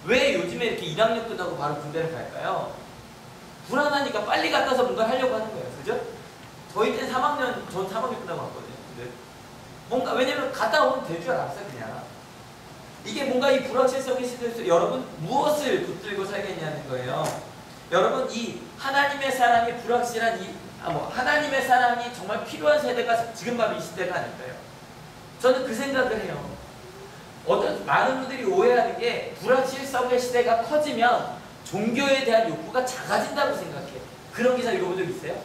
[SPEAKER 2] 왜 요즘에 이렇게 1학년 끝나고 바로 군대를 갈까요? 불안하니까 빨리 갔다서 뭔가 하려고 하는 거예요. 그죠? 저희 때 3학년, 전 3학년 끝나고 갔거든요. 근데 뭔가, 왜냐면 갔다 오면 될 줄 알았어요, 그냥. 이게 뭔가 이 불확실성의 시대에서 여러분 무엇을 붙들고 살겠냐는 거예요. 여러분 이 하나님의 사랑이 불확실한 이, 아, 뭐, 하나님의 사랑이 정말 필요한 세대가 지금 바로 이 시대가 아닐까요? 저는 그 생각을 해요. 어떤 많은 분들이 오해하는 게 불확실성의 시대가 커지면 종교에 대한 욕구가 작아진다고 생각해요. 그런 기사 읽어본 적 있어요?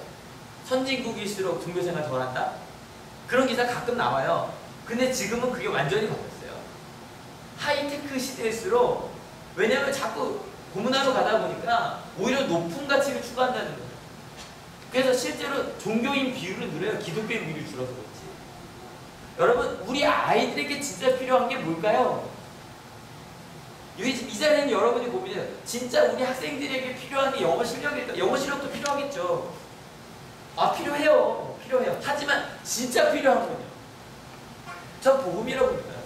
[SPEAKER 2] 선진국일수록 종교생활 덜한다? 그런 기사 가끔 나와요. 근데 지금은 그게 완전히 바뀌었어요. 하이테크 시대일수록 왜냐면 자꾸 고문하러 가다 보니까 오히려 높은 가치를 추구한다는 거예요. 그래서 실제로 종교인 비율은 늘어요. 기독교인 비율이 줄어서 그렇지. 여러분, 우리 아이들에게 진짜 필요한 게 뭘까요? 이, 이 자리는 여러분이 고민해요. 진짜 우리 학생들에게 필요한 게 영어 실력일까? 영어 실력도 필요하겠죠. 아, 필요해요. 필요해요. 하지만 진짜 필요한 건요. 저 복음이라고 믿어요.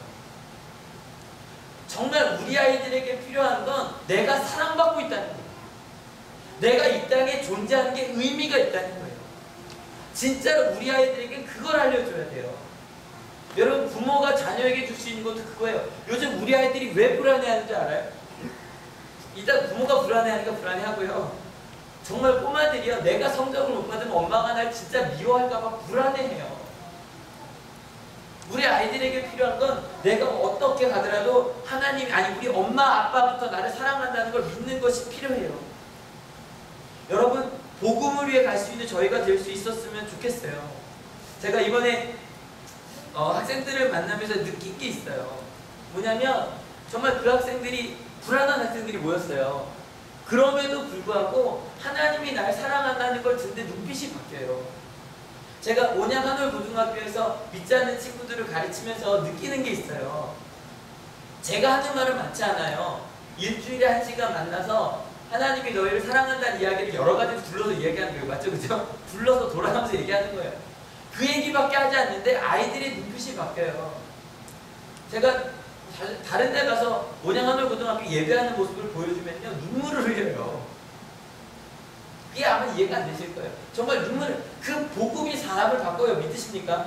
[SPEAKER 2] 정말 우리 아이들에게 필요한 건 내가 사랑받고 있다는 거예요. 내가 이 땅에 존재하는 게 의미가 있다는 거예요. 진짜로 우리 아이들에게 그걸 알려줘야 돼요. 여러분 부모가 자녀에게 줄 수 있는 것도 그거예요. 요즘 우리 아이들이 왜 불안해하는지 알아요? 일단 부모가 불안해하니까 불안해하고요. 정말 꼬마들이요. 내가 성적을 못 받으면 엄마가 날 진짜 미워할까봐 불안해해요. 우리 아이들에게 필요한 건 내가 어떻게 가더라도 하나님 아니 우리 엄마 아빠부터 나를 사랑한다는 걸 믿는 것이 필요해요. 여러분 복음을 위해 갈 수 있는 저희가 될 수 있었으면 좋겠어요. 제가 이번에 어, 학생들을 만나면서 느낀 게 있어요. 뭐냐면 정말 그 학생들이 불안한 학생들이 모였어요. 그럼에도 불구하고 하나님이 날 사랑한다는 걸 듣는데 눈빛이 바뀌어요. 제가 온양 한올 고등학교에서 믿지 않는 친구들을 가르치면서 느끼는 게 있어요. 제가 하는 말은 많지 않아요. 일주일에 한 시간 만나서 하나님이 너희를 사랑한다는 이야기를 여러 가지 불러서 얘기하는 거예요. 맞죠? 그죠? 불러서 돌아가면서 얘기하는 거예요. 그 얘기밖에 하지 않는데 아이들의 눈빛이 바뀌어요. 제가 다- 다른 데 가서 온양 한올 고등학교 예배하는 모습을 보여주면요. 눈물을 흘려요. 이게 아마 이해가 안 되실 거예요. 정말 눈물, 그 복음이 사람을 바꿔요. 믿으십니까?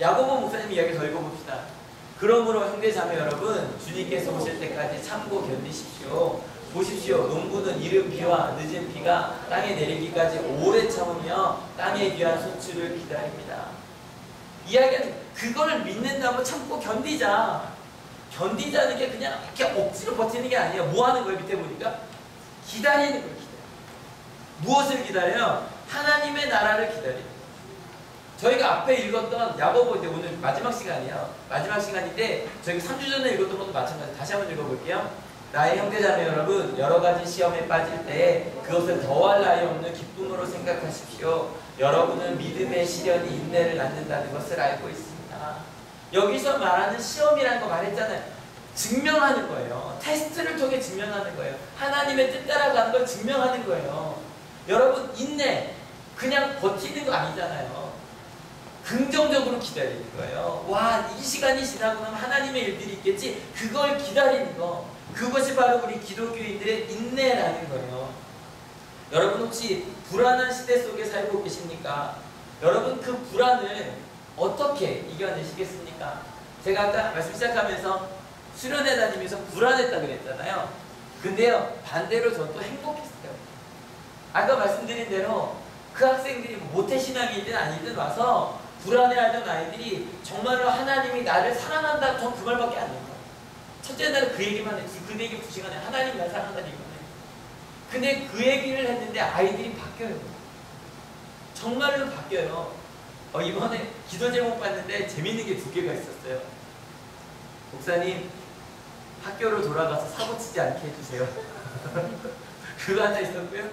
[SPEAKER 2] 야고보 목사님 이야기 더 읽어봅시다. 그러므로 형제 자매 여러분, 주님께서 오실 때까지 참고 견디십시오. 보십시오. 농부는 이른 비와 늦은 비가 땅에 내리기까지 오래 참으며 땅에 귀한 소출을 기다립니다. 이야기는 그걸 믿는다고 참고 견디자. 견디자는 게 그냥 이렇게 억지로 버티는 게 아니에요. 뭐 하는 거예요? 밑에 보니까 기다리는 거예요. 기다려. 무엇을 기다려요? 하나님의 나라를 기다려요. 저희가 앞에 읽었던 야고보 이제 오늘 마지막 시간이에요. 마지막 시간인데 저희 3주 전에 읽었던 것도 마찬가지. 다시 한번 읽어볼게요. 나의 형제자매 여러분, 여러 가지 시험에 빠질 때 그것을 더할 나위 없는 기쁨으로 생각하십시오. 여러분은 믿음의 시련이 인내를 낳는다는 것을 알고 있습니다. 여기서 말하는 시험이라는 거 말했잖아요. 증명하는 거예요. 테스트를 통해 증명하는 거예요. 하나님의 뜻 따라가는 걸 증명하는 거예요. 여러분 인내 그냥 버티는 거 아니잖아요. 긍정적으로 기다리는 거예요. 와, 이 시간이 지나고 나면 하나님의 일들이 있겠지. 그걸 기다리는 거. 그것이 바로 우리 기독교인들의 인내라는 거예요. 여러분 혹시 불안한 시대 속에 살고 계십니까? 여러분 그 불안을 어떻게 이겨내시겠습니까? 제가 아까 말씀 시작하면서 수련회 다니면서 불안했다 그랬잖아요. 근데요 반대로 또 행복했어요. 아까 말씀드린 대로 그 학생들이 뭐 모태 신앙이든 아니든 와서 불안해하던 아이들이 정말로 하나님이 나를 사랑한다 전 그 말밖에 안 해요. 첫째 날은 그 얘기만 해. 그 얘기 두 시간에 하나님 날 사랑한다는 얘기만 해. 근데 그 얘기를 했는데 아이들이 바뀌어요. 정말로 바뀌어요. 어, 이번에 기도 제목 봤는데 재밌는 게 두 개가 있었어요. 목사님, 학교로 돌아가서 사고 치지 않게 해주세요. <laughs> 그거 하나 있었고요.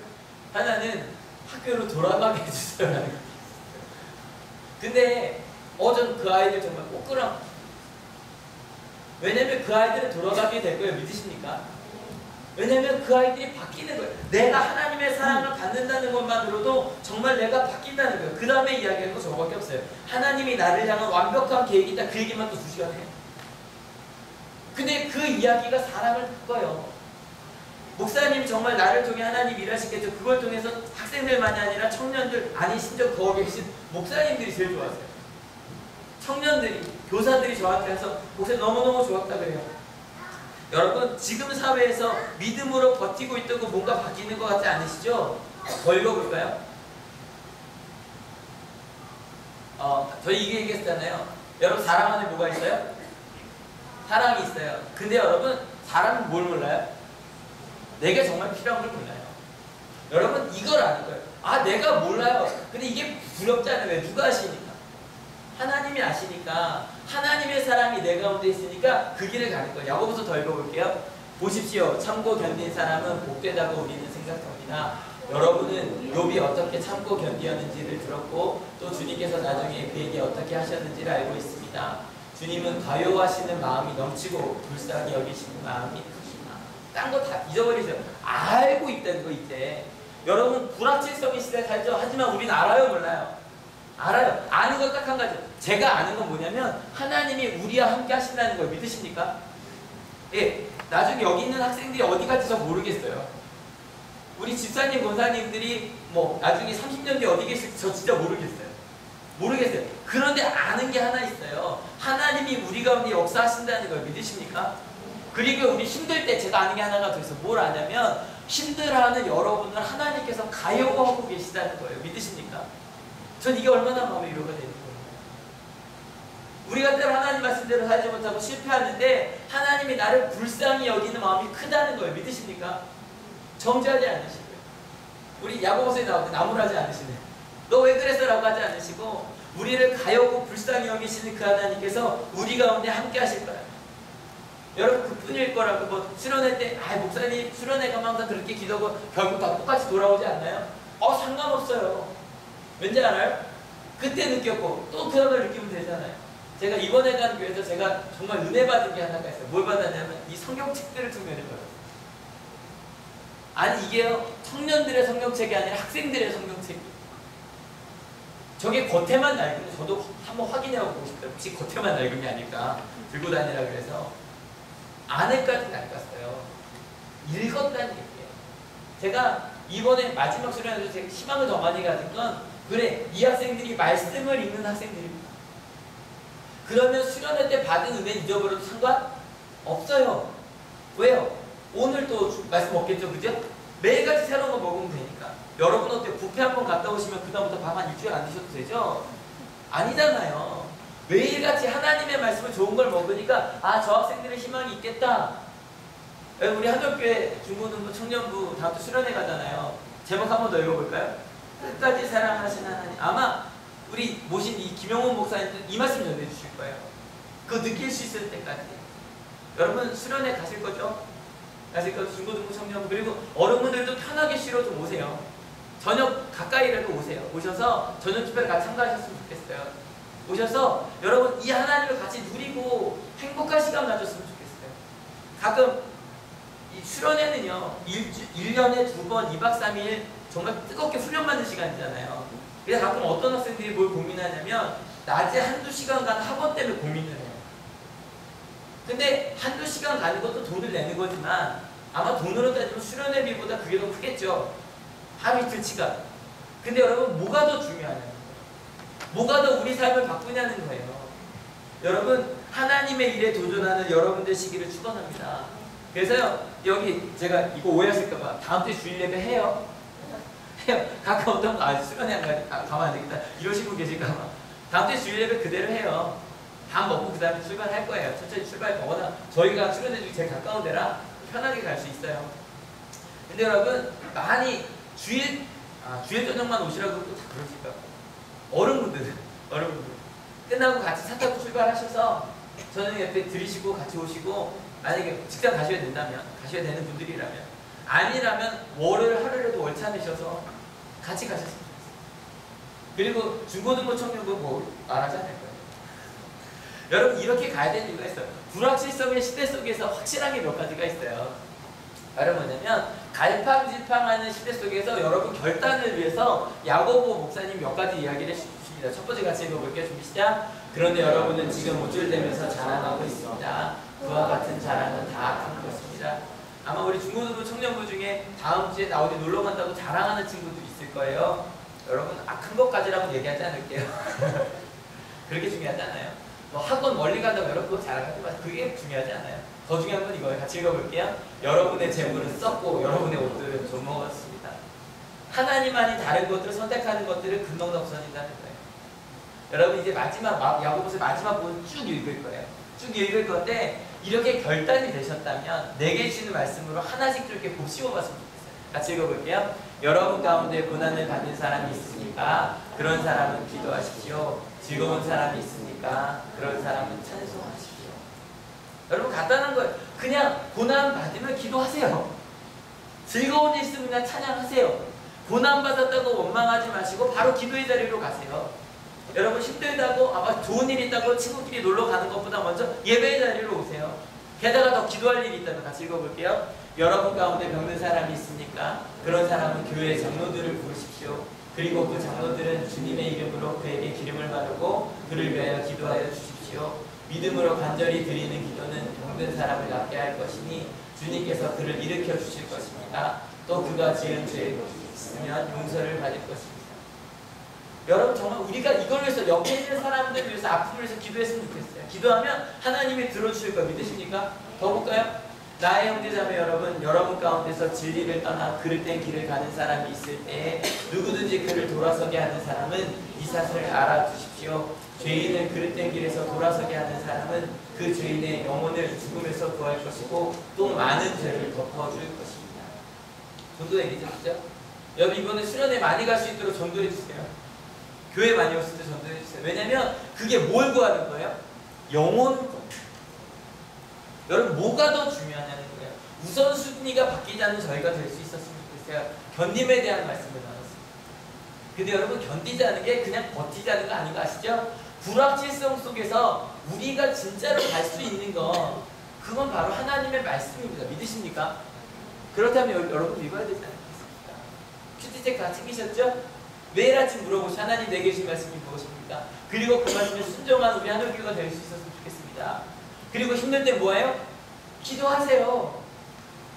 [SPEAKER 2] 하나는 학교로 돌아가게 해주세요. <laughs> 근데 어전 그 아이들 정말 꼬끄랑 왜냐면 그 아이들은 돌아가게 될 거예요. 믿으십니까? 왜냐면 그 아이들이 바뀌는 거예요. 내가 하나님의 사랑을 받는다는 것만으로도 정말 내가 바뀐다는 거예요. 그 다음에 이야기할 거 저거밖에 없어요. 하나님이 나를 향한 완벽한 계획이 있다. 그 얘기만 또 두 시간 해요. 근데 그 이야기가 사람을 바꿔요. 목사님이 정말 나를 통해 하나님 일하시겠죠. 그걸 통해서 학생들만이 아니라 청년들, 아니 심지어 거기 계신 목사님들이 제일 좋았어요. 청년들이, 교사들이 저한테 해서 목사님 너무너무 좋았다 그래요. 여러분 지금 사회에서 믿음으로 버티고 있다고 뭔가 바뀌는 것 같지 않으시죠? 더 읽어볼까요? 어, 저희 이게 얘기했잖아요. 여러분 사랑 안에 뭐가 있어요? 사랑이 있어요. 근데 여러분 사람은 뭘 몰라요? 내게 정말 필요한 걸 몰라요. 여러분 이걸 아는 거예요. 아 내가 몰라요. 근데 이게 두렵잖아요. 왜? 누가 아시니까? 하나님이 아시니까 하나님의 사람이 내 가운데 있으니까 그 길을 가는 거예요. 야고보서 더 읽어볼게요. 보십시오. 참고 견딘 사람은 복되다고 우리는 생각합니다. 여러분은 욥이 어떻게 참고 견디었는지를 들었고 또 주님께서 나중에 그에게 어떻게 하셨는지를 알고 있습니다. 주님은 가요하시는 마음이 넘치고 불쌍히 여기시는 마음이 크시나. 딴거 다 잊어버리세요. 알고 있다는 거 이제. 여러분 불확실성의 시대에 살죠. 하지만 우리는 알아요 몰라요? 알아요. 아는 건 딱 한 가지. 제가 아는 건 뭐냐면 하나님이 우리와 함께 하신다는 걸 믿으십니까? 예. 나중에 여기 있는 학생들이 어디 갈지 저 모르겠어요. 우리 집사님, 권사님들이 뭐 나중에 30년 뒤에 어디 계실지 저 진짜 모르겠어요. 모르겠어요. 그런데 아는 게 하나 있어요. 하나님이 우리 가운데 역사하신다는 걸 믿으십니까? 그리고 우리 힘들 때 제가 아는 게 하나가 더 있어요. 뭘 아냐면 힘들어하는 여러분을 하나님께서 가요하고 계시다는 거예요. 믿으십니까? 전 이게 얼마나 마음의 위로가 되는 거예요. 우리가 때로 하나님 말씀대로 살지 못하고 실패하는데 하나님이 나를 불쌍히 여기는 마음이 크다는 거예요. 믿으십니까? 정죄하지 않으시고요. 우리 야고보서에 나오는데 나무라지 않으시네. 너왜 그랬어? 라고 하지 않으시고 우리를 가여고 불쌍히 여기시는 그 하나님께서 우리 가운데 함께 하실 거예요. 여러분 그뿐일 거라고 뭐 수련회 때 아 목사님 수련회 가면 항상 그렇게 기도하고 결국 다 똑같이 돌아오지 않나요? 어 상관없어요. 왠지 알아요? 그때 느꼈고 또 그 다음에 느끼면 되잖아요. 제가 이번에 간 교회에서 제가 정말 은혜 받은 게 하나가 있어요. 뭘 받았냐면 이 성경책들을 통해서 받았어요. 아니 이게요 청년들의 성경책이 아니라 학생들의 성경책이에요. 저게 겉에만 낡은 저도 한번 확인해보고 싶어요. 혹시 겉에만 낡은 게 아닐까 들고 다니라 그래서 안에까지 낡았어요. 읽었다는 얘기예요. 제가 이번에 마지막 수련회에서 제가 희망을 더 많이 가진 건 그래 이 학생들이 말씀을 읽는 학생들입니다. 그러면 수련회 때 받은 은혜 잊어버려도 상관 없어요. 왜요? 오늘 또 주- 말씀 없겠죠, 그죠? 매일같이 새로운 거 먹으면 되니까. 여러분 어때? 뷔페 한 번 갔다 오시면 그다음부터 밥 한 일주일 안 드셔도 되죠? 아니잖아요. 매일같이 하나님의 말씀을 좋은 걸 먹으니까 아 저 학생들의 희망이 있겠다. 여러분, 우리 한국교회 중고등부 청년부 다음 주 수련회 가잖아요. 제목 한 번 더 읽어볼까요? 끝까지 사랑하시는 하나님. 아마 우리 모신 이 김영훈 목사님도 이 말씀 전해 주실 거예요. 그거 느낄 수 있을 때까지. 여러분 수련회 가실 거죠? 가실 거 중고등부 청년 그리고 어른분들도 편하게 쉬러 좀 오세요. 저녁 가까이라도 오세요. 오셔서 저녁 집회를 같이 참가하셨으면 좋겠어요. 오셔서 여러분 이 하나님을 같이 누리고 행복한 시간 가졌으면 좋겠어요. 가끔 이 수련회는요 일주, 1년에 두 번, 2박 3일 정말 뜨겁게 훈련받는 시간이잖아요. 그래서 가끔 어떤 학생들이 뭘 고민하냐면 낮에 한두 시간 간 학원 때문에 고민을 해요. 근데 한두 시간 가는 것도 돈을 내는 거지만 아마 돈으로 따지면 수련회비보다 그게 더 크겠죠. 하루 이틀 치가. 근데 여러분 뭐가 더 중요하냐는 거예요. 뭐가 더 우리 삶을 바꾸냐는 거예요. 여러분 하나님의 일에 도전하는 여러분들 시기를 축원합니다. 그래서요 여기 제가 이거 오해하실까봐 다음 주에 주일 예배 해요. 가끔 어떤 거 아, 수련회 안 가, 아, 가면 안 되겠다 이러시고 계실까봐 다음 주에 주일 예배 그대로 해요. 밥 먹고 그 다음에 출발할 거예요. 천천히 출발 거거나 저희가 수련회 중에 제일 가까운 데라 편하게 갈 수 있어요. 근데 여러분 많이 주일 아 주일 저녁만 오시라고 하면 또다 그러실까? 어른분들은 <laughs> 어른분들 끝나고 같이 차 타고 출발하셔서 저는 옆에 들이시고 같이 오시고 만약에 직장 가셔야 된다면 가셔야 되는 분들이라면 아니라면 월을 하루라도 월차 내셔서 같이 좋겠어요. 그리고 중고등부 청년부 뭐 말하지 않을 거예요. <laughs> 여러분 이렇게 가야 되는 이유가 있어요. 불확실성의 시대 속에서 확실한 게 몇 가지가 있어요. 바로 뭐냐면 갈팡질팡하는 시대 속에서 여러분 결단을 위해서 야고보 목사님 몇 가지 이야기를 해주십니다. 첫 번째 같이 읽어볼게요. 준비 시작. 그런데 여러분은 지금 우쭐대면서 자랑하고 있습니다. 그와 같은 자랑은 다 악한 것입니다. 아마 우리 중고등부 청년부 중에 다음 주에 나 어디 놀러 간다고 자랑하는 친구도 있을 거예요. 여러분 악한 것까지라고 얘기하지 않을게요. <laughs> 그렇게 중요하지 않아요. 뭐 학원 멀리 간다고 여러분 자랑하지 마세요. 그게 중요하지 않아요. 더 중요한 건 이거예요. 같이 읽어볼게요. 여러분의 재물은 썩고 여러분의 옷들은 좀 먹었습니다. 하나님만이 다른 것들을 선택하는 것들을 금방덕선이라는 거예요. 여러분 이제 마지막 마- 야고보서 마지막 부분 쭉 읽을 거예요. 쭉 읽을 건데 이렇게 결단이 되셨다면 내게 주는 말씀으로 하나씩 좀 이렇게 곱씹어 봤으면 좋겠어요. 같이 읽어볼게요. 여러분 가운데 고난을 받는 사람이 있으니까 그런 사람은 기도하십시오. 즐거운 사람이 있으니까 그런 사람은 찬송하십시오. 여러분 간단한 거예요. 그냥 고난 받으면 기도하세요. 즐거운 일 있으면 그냥 찬양하세요. 고난 받았다고 원망하지 마시고 바로 기도의 자리로 가세요. 여러분 힘들다고 아마 좋은 일 있다고 친구끼리 놀러 가는 것보다 먼저 예배의 자리로 오세요. 게다가 더 기도할 일이 있다면 같이 읽어볼게요. 여러분 가운데 병든 사람이 있으니까 그런 사람은 교회 장로들을 부르십시오. 그리고 그 장로들은 주님의 이름으로 그에게 기름을 바르고 그를 위하여 기도하여 주십시오. 믿음으로 간절히 드리는 기도는 병든 사람을 낫게 할 것이니 주님께서 그를 일으켜 주실 것입니다. 또 그가 지은 죄 있으면 용서를 받을 것입니다. 여러분 정말 우리가 이걸 위해서 옆에 있는 사람들 위해서 아픔을 위해서 기도했으면 좋겠어요. 기도하면 하나님이 들어주실 거 믿으십니까? 더 볼까요? 나의 형제자매 여러분, 여러분 가운데서 진리를 떠나 그릇된 길을 가는 사람이 있을 때 누구든지 그를 돌아서게 하는 사람은 이 사실을 알아두십시오. 죄인을 그릇된 길에서 돌아서게 하는 사람은 그 죄인의 영혼을 죽음에서 구할 것이고 또 많은 죄를 덮어줄 것입니다. 전도 얘기죠, 그죠? 여러분 이번에 수련회 많이 갈 수 있도록 전도해 주세요. 교회 많이 오실 때 전도해 주세요. 왜냐면 그게 뭘 구하는 거예요? 영혼 구 여러분 뭐가 더 중요하냐는 거예요. 우선순위가 바뀌지 않는 저희가 될 수 있었으면 좋겠어요. 견딤에 대한 말씀을 나눴습니다. 근데 여러분 견디자는 게 그냥 버티자는 거 아닌 거 아시죠? 불확실성 속에서 우리가 진짜로 갈 수 있는 건 그건 바로 하나님의 말씀입니다. 믿으십니까? 그렇다면 여- 여러분 읽어야 되지 않겠습니까? 큐티책 다 챙기셨죠? 매일 아침 물어보시 하나님 내게 주신 말씀이 무엇입니까? 그리고 그 말씀에 순종한 우리 하늘 교가 될 수 있었으면 좋겠습니다. 그리고 힘들 때 뭐예요? 기도하세요.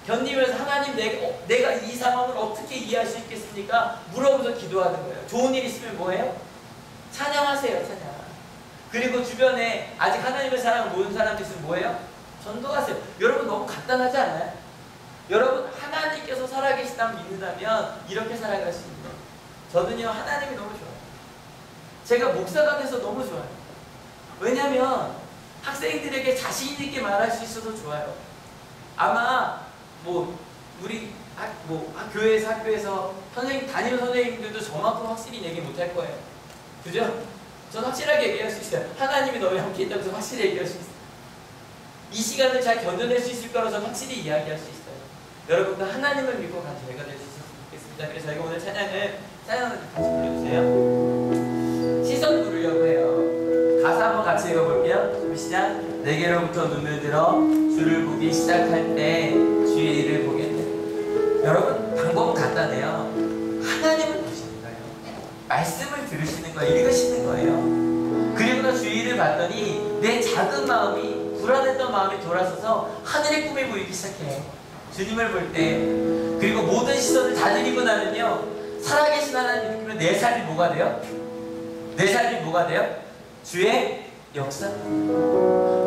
[SPEAKER 2] 견디면서 하나님 내가, 어, 내가 이 상황을 어떻게 이해할 수 있겠습니까? 물어보면서 기도하는 거예요. 좋은 일 있으면 뭐예요? 찬양하세요, 찬양. 그리고 주변에 아직 하나님의 사랑을 모르는 사람들 있으면 뭐예요? 전도하세요. 여러분 너무 간단하지 않아요? 여러분 하나님께서 살아계시다면 믿는다면 이렇게 살아갈 수 있는 거예요. 저는요 하나님이 너무 좋아요. 제가 목사가 돼서 너무 좋아요. 왜냐면 학생들에게 자신 있게 말할 수 있어서 좋아요. 아마 뭐 우리 학, 뭐 학- 교회에서 학교에서 선생님 담임는 선생님들도 저만큼 확실히 얘기 못할 거예요. 그죠? 전 확실하게 얘기할 수 있어요. 하나님이 너와 함께 있다고 저는 확실히 얘기할 수 있어요. 이 시간을 잘 견뎌낼 수 있을 거라고 저는 확실히 이야기할 수 있어요. 여러분도 하나님을 믿고 간 저희가 될 수 있었으면 좋겠습니다. 그래서 저희가 오늘 찬양을 찬양을 같이 불러주세요. 시선 부르려고 해요. 가사 한번 같이 읽어볼게요. 준비 시작. 내게로부터 눈을 들어 주를 보기 시작할 때 주의 일을 보겠네. 여러분 방법은 간단해요. 하나님을 보시는 거예요. 말씀을 들으시는 거예요. 읽으시는 거예요. 그리고 나 주의 일을 봤더니 내 작은 마음이 불안했던 마음이 돌아서서 하늘의 꿈이 보이기 시작해요. 주님을 볼 때 그리고 모든 시선을 다 드리고 나면요 살아계신 하나님 그럼 내 삶이 뭐가 돼요? 내 삶이 뭐가 돼요? 주의 역사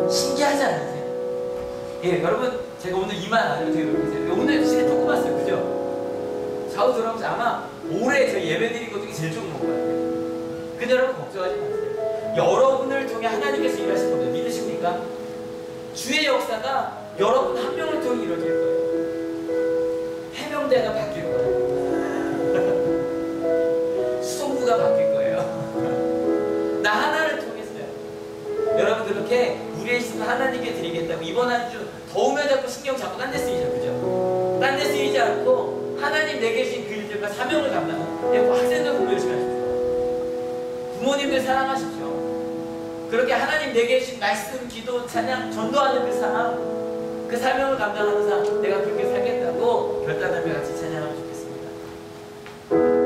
[SPEAKER 2] 신기하지 않으세요? 예 여러분 제가 오늘 이만 안 해도 되게 놀랐어요 오늘 시간 조금 왔어요 그죠? 좌우 돌아오면서 아마 올해 저 예배 드린 것 중에 제일 좋은 것 같아요 근데 여러분 걱정하지 마세요 여러분을 통해 하나님께서 일하실 겁니다 믿으십니까? 주의 역사가 여러분 한 명을 통해 이루어질 거예요 해명대가 바뀔 거예요 모두가 바뀔 거예요. <laughs> 나 하나를 통해서요. 여러분 그렇게 우리의 시선을 하나님께 드리겠다고 이번 한 주 더우면 자꾸 신경 자꾸 딴 데 쓰이죠. 그죠? 딴 데 쓰이지 않고 하나님 내게 주신 그 일들과 사명을 감당하고 학생들 공부를 시간십시오 부모님들 사랑하십시오. 그렇게 하나님 내게 주신 말씀, 기도, 찬양, 전도하는 그 삶, 그 사명을 감당하는 삶, 내가 그렇게 살겠다고 결단하며 같이 찬양하면 좋겠습니다.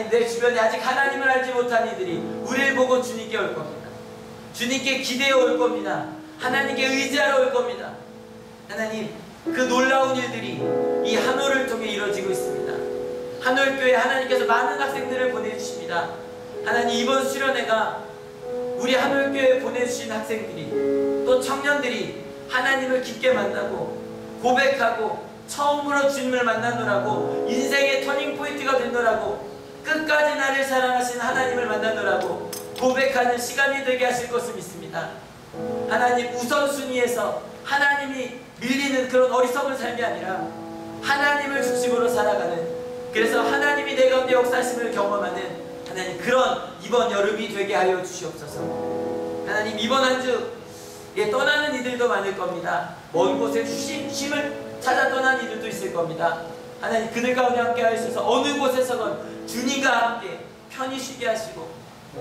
[SPEAKER 2] 하나님, 내 주변에 아직 하나님을 알지 못한 이들이 우리를 보고 주님께 올 겁니다. 주님께 기대어 올 겁니다. 하나님께 의지하러 올 겁니다. 하나님, 그 놀라운 일들이 이 한올을 통해 이루어지고 있습니다. 한올교회 하나님께서 많은 학생들을 보내주십니다. 하나님 이번 수련회가 우리 한올교회에 보내주신 학생들이 또 청년들이 하나님을 깊게 만나고 고백하고 처음으로 주님을 만나노라고 인생의 터닝포인트가 되노라고 끝까지 나를 사랑하신 하나님을 만나노라고 고백하는 시간이 되게 하실 것을 믿습니다. 하나님 우선순위에서 하나님이 밀리는 그런 어리석은 삶이 아니라 하나님을 중심으로 살아가는 그래서 하나님이 내 가운데 역사하심을 경험하는 하나님 그런 이번 여름이 되게 하여 주시옵소서. 하나님 이번 한 주 예, 떠나는 이들도 많을 겁니다. 먼 곳에 쉼, 쉼을 찾아 떠난 이들도 있을 겁니다. 하나님 그들 가운데 함께 하셔서 어느 곳에서건 주님과 함께 편히 쉬게 하시고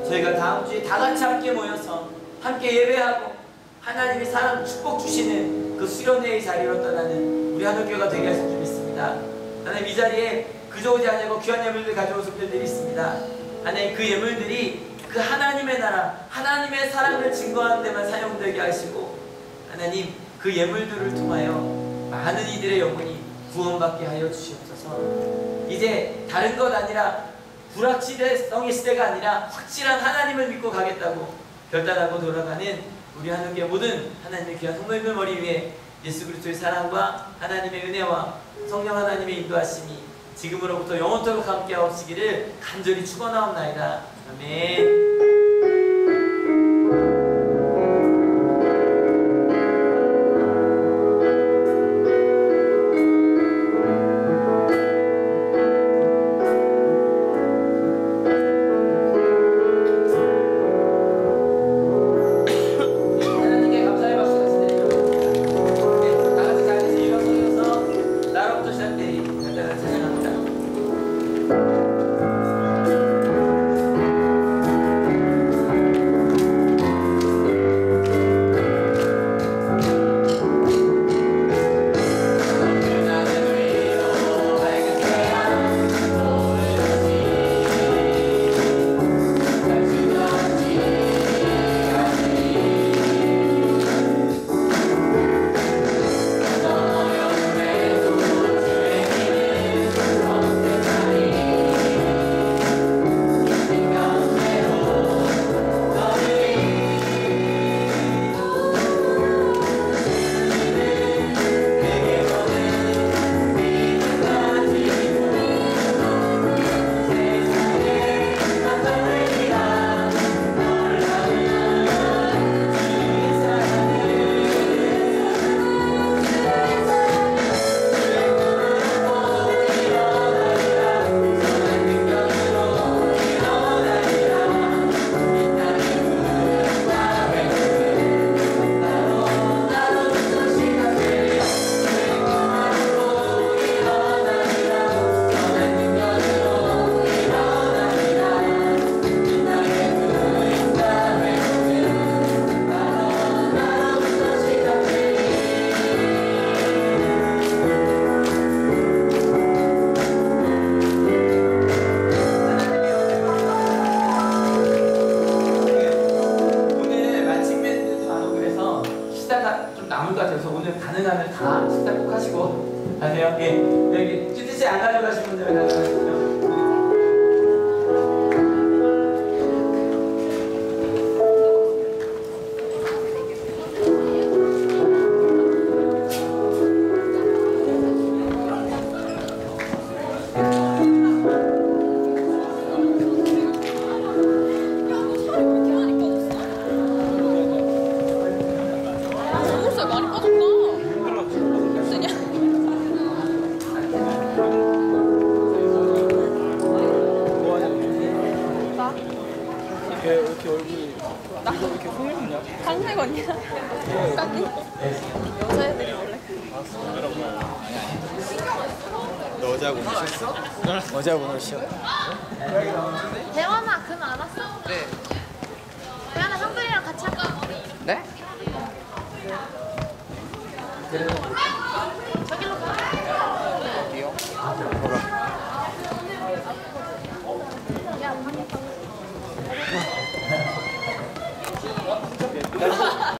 [SPEAKER 2] 저희가 다음 주에 다 같이 함께 모여서 함께 예배하고 하나님이 사람 축복 주시는 그 수련회의 자리로 떠나는 우리 하늘교회가 되게 하실 줄 믿습니다. 하나님 이 자리에 그저 오지 아니고 귀한 예물들 가져온 성들들이 있습니다. 하나님 그 예물들이 그 하나님의 나라, 하나님의 사랑을 증거하는 데만 사용되게 하시고 하나님 그 예물들을 통하여 많은 이들의 영혼이 구원받게 하여 주시옵소서. 이제 다른 것 아니라 불확실성의 시대가 아니라 확실한 하나님을 믿고 가겠다고 결단하고 돌아가는 우리 하늘교회 모든 하나님의 귀한 성도님들 머리 위에 예수 그리스도의 사랑과 하나님의 은혜와 성령 하나님의 인도하심이 지금으로부터 영원토록 함께 하옵시기를 간절히 축원하옵나이다. 아멘.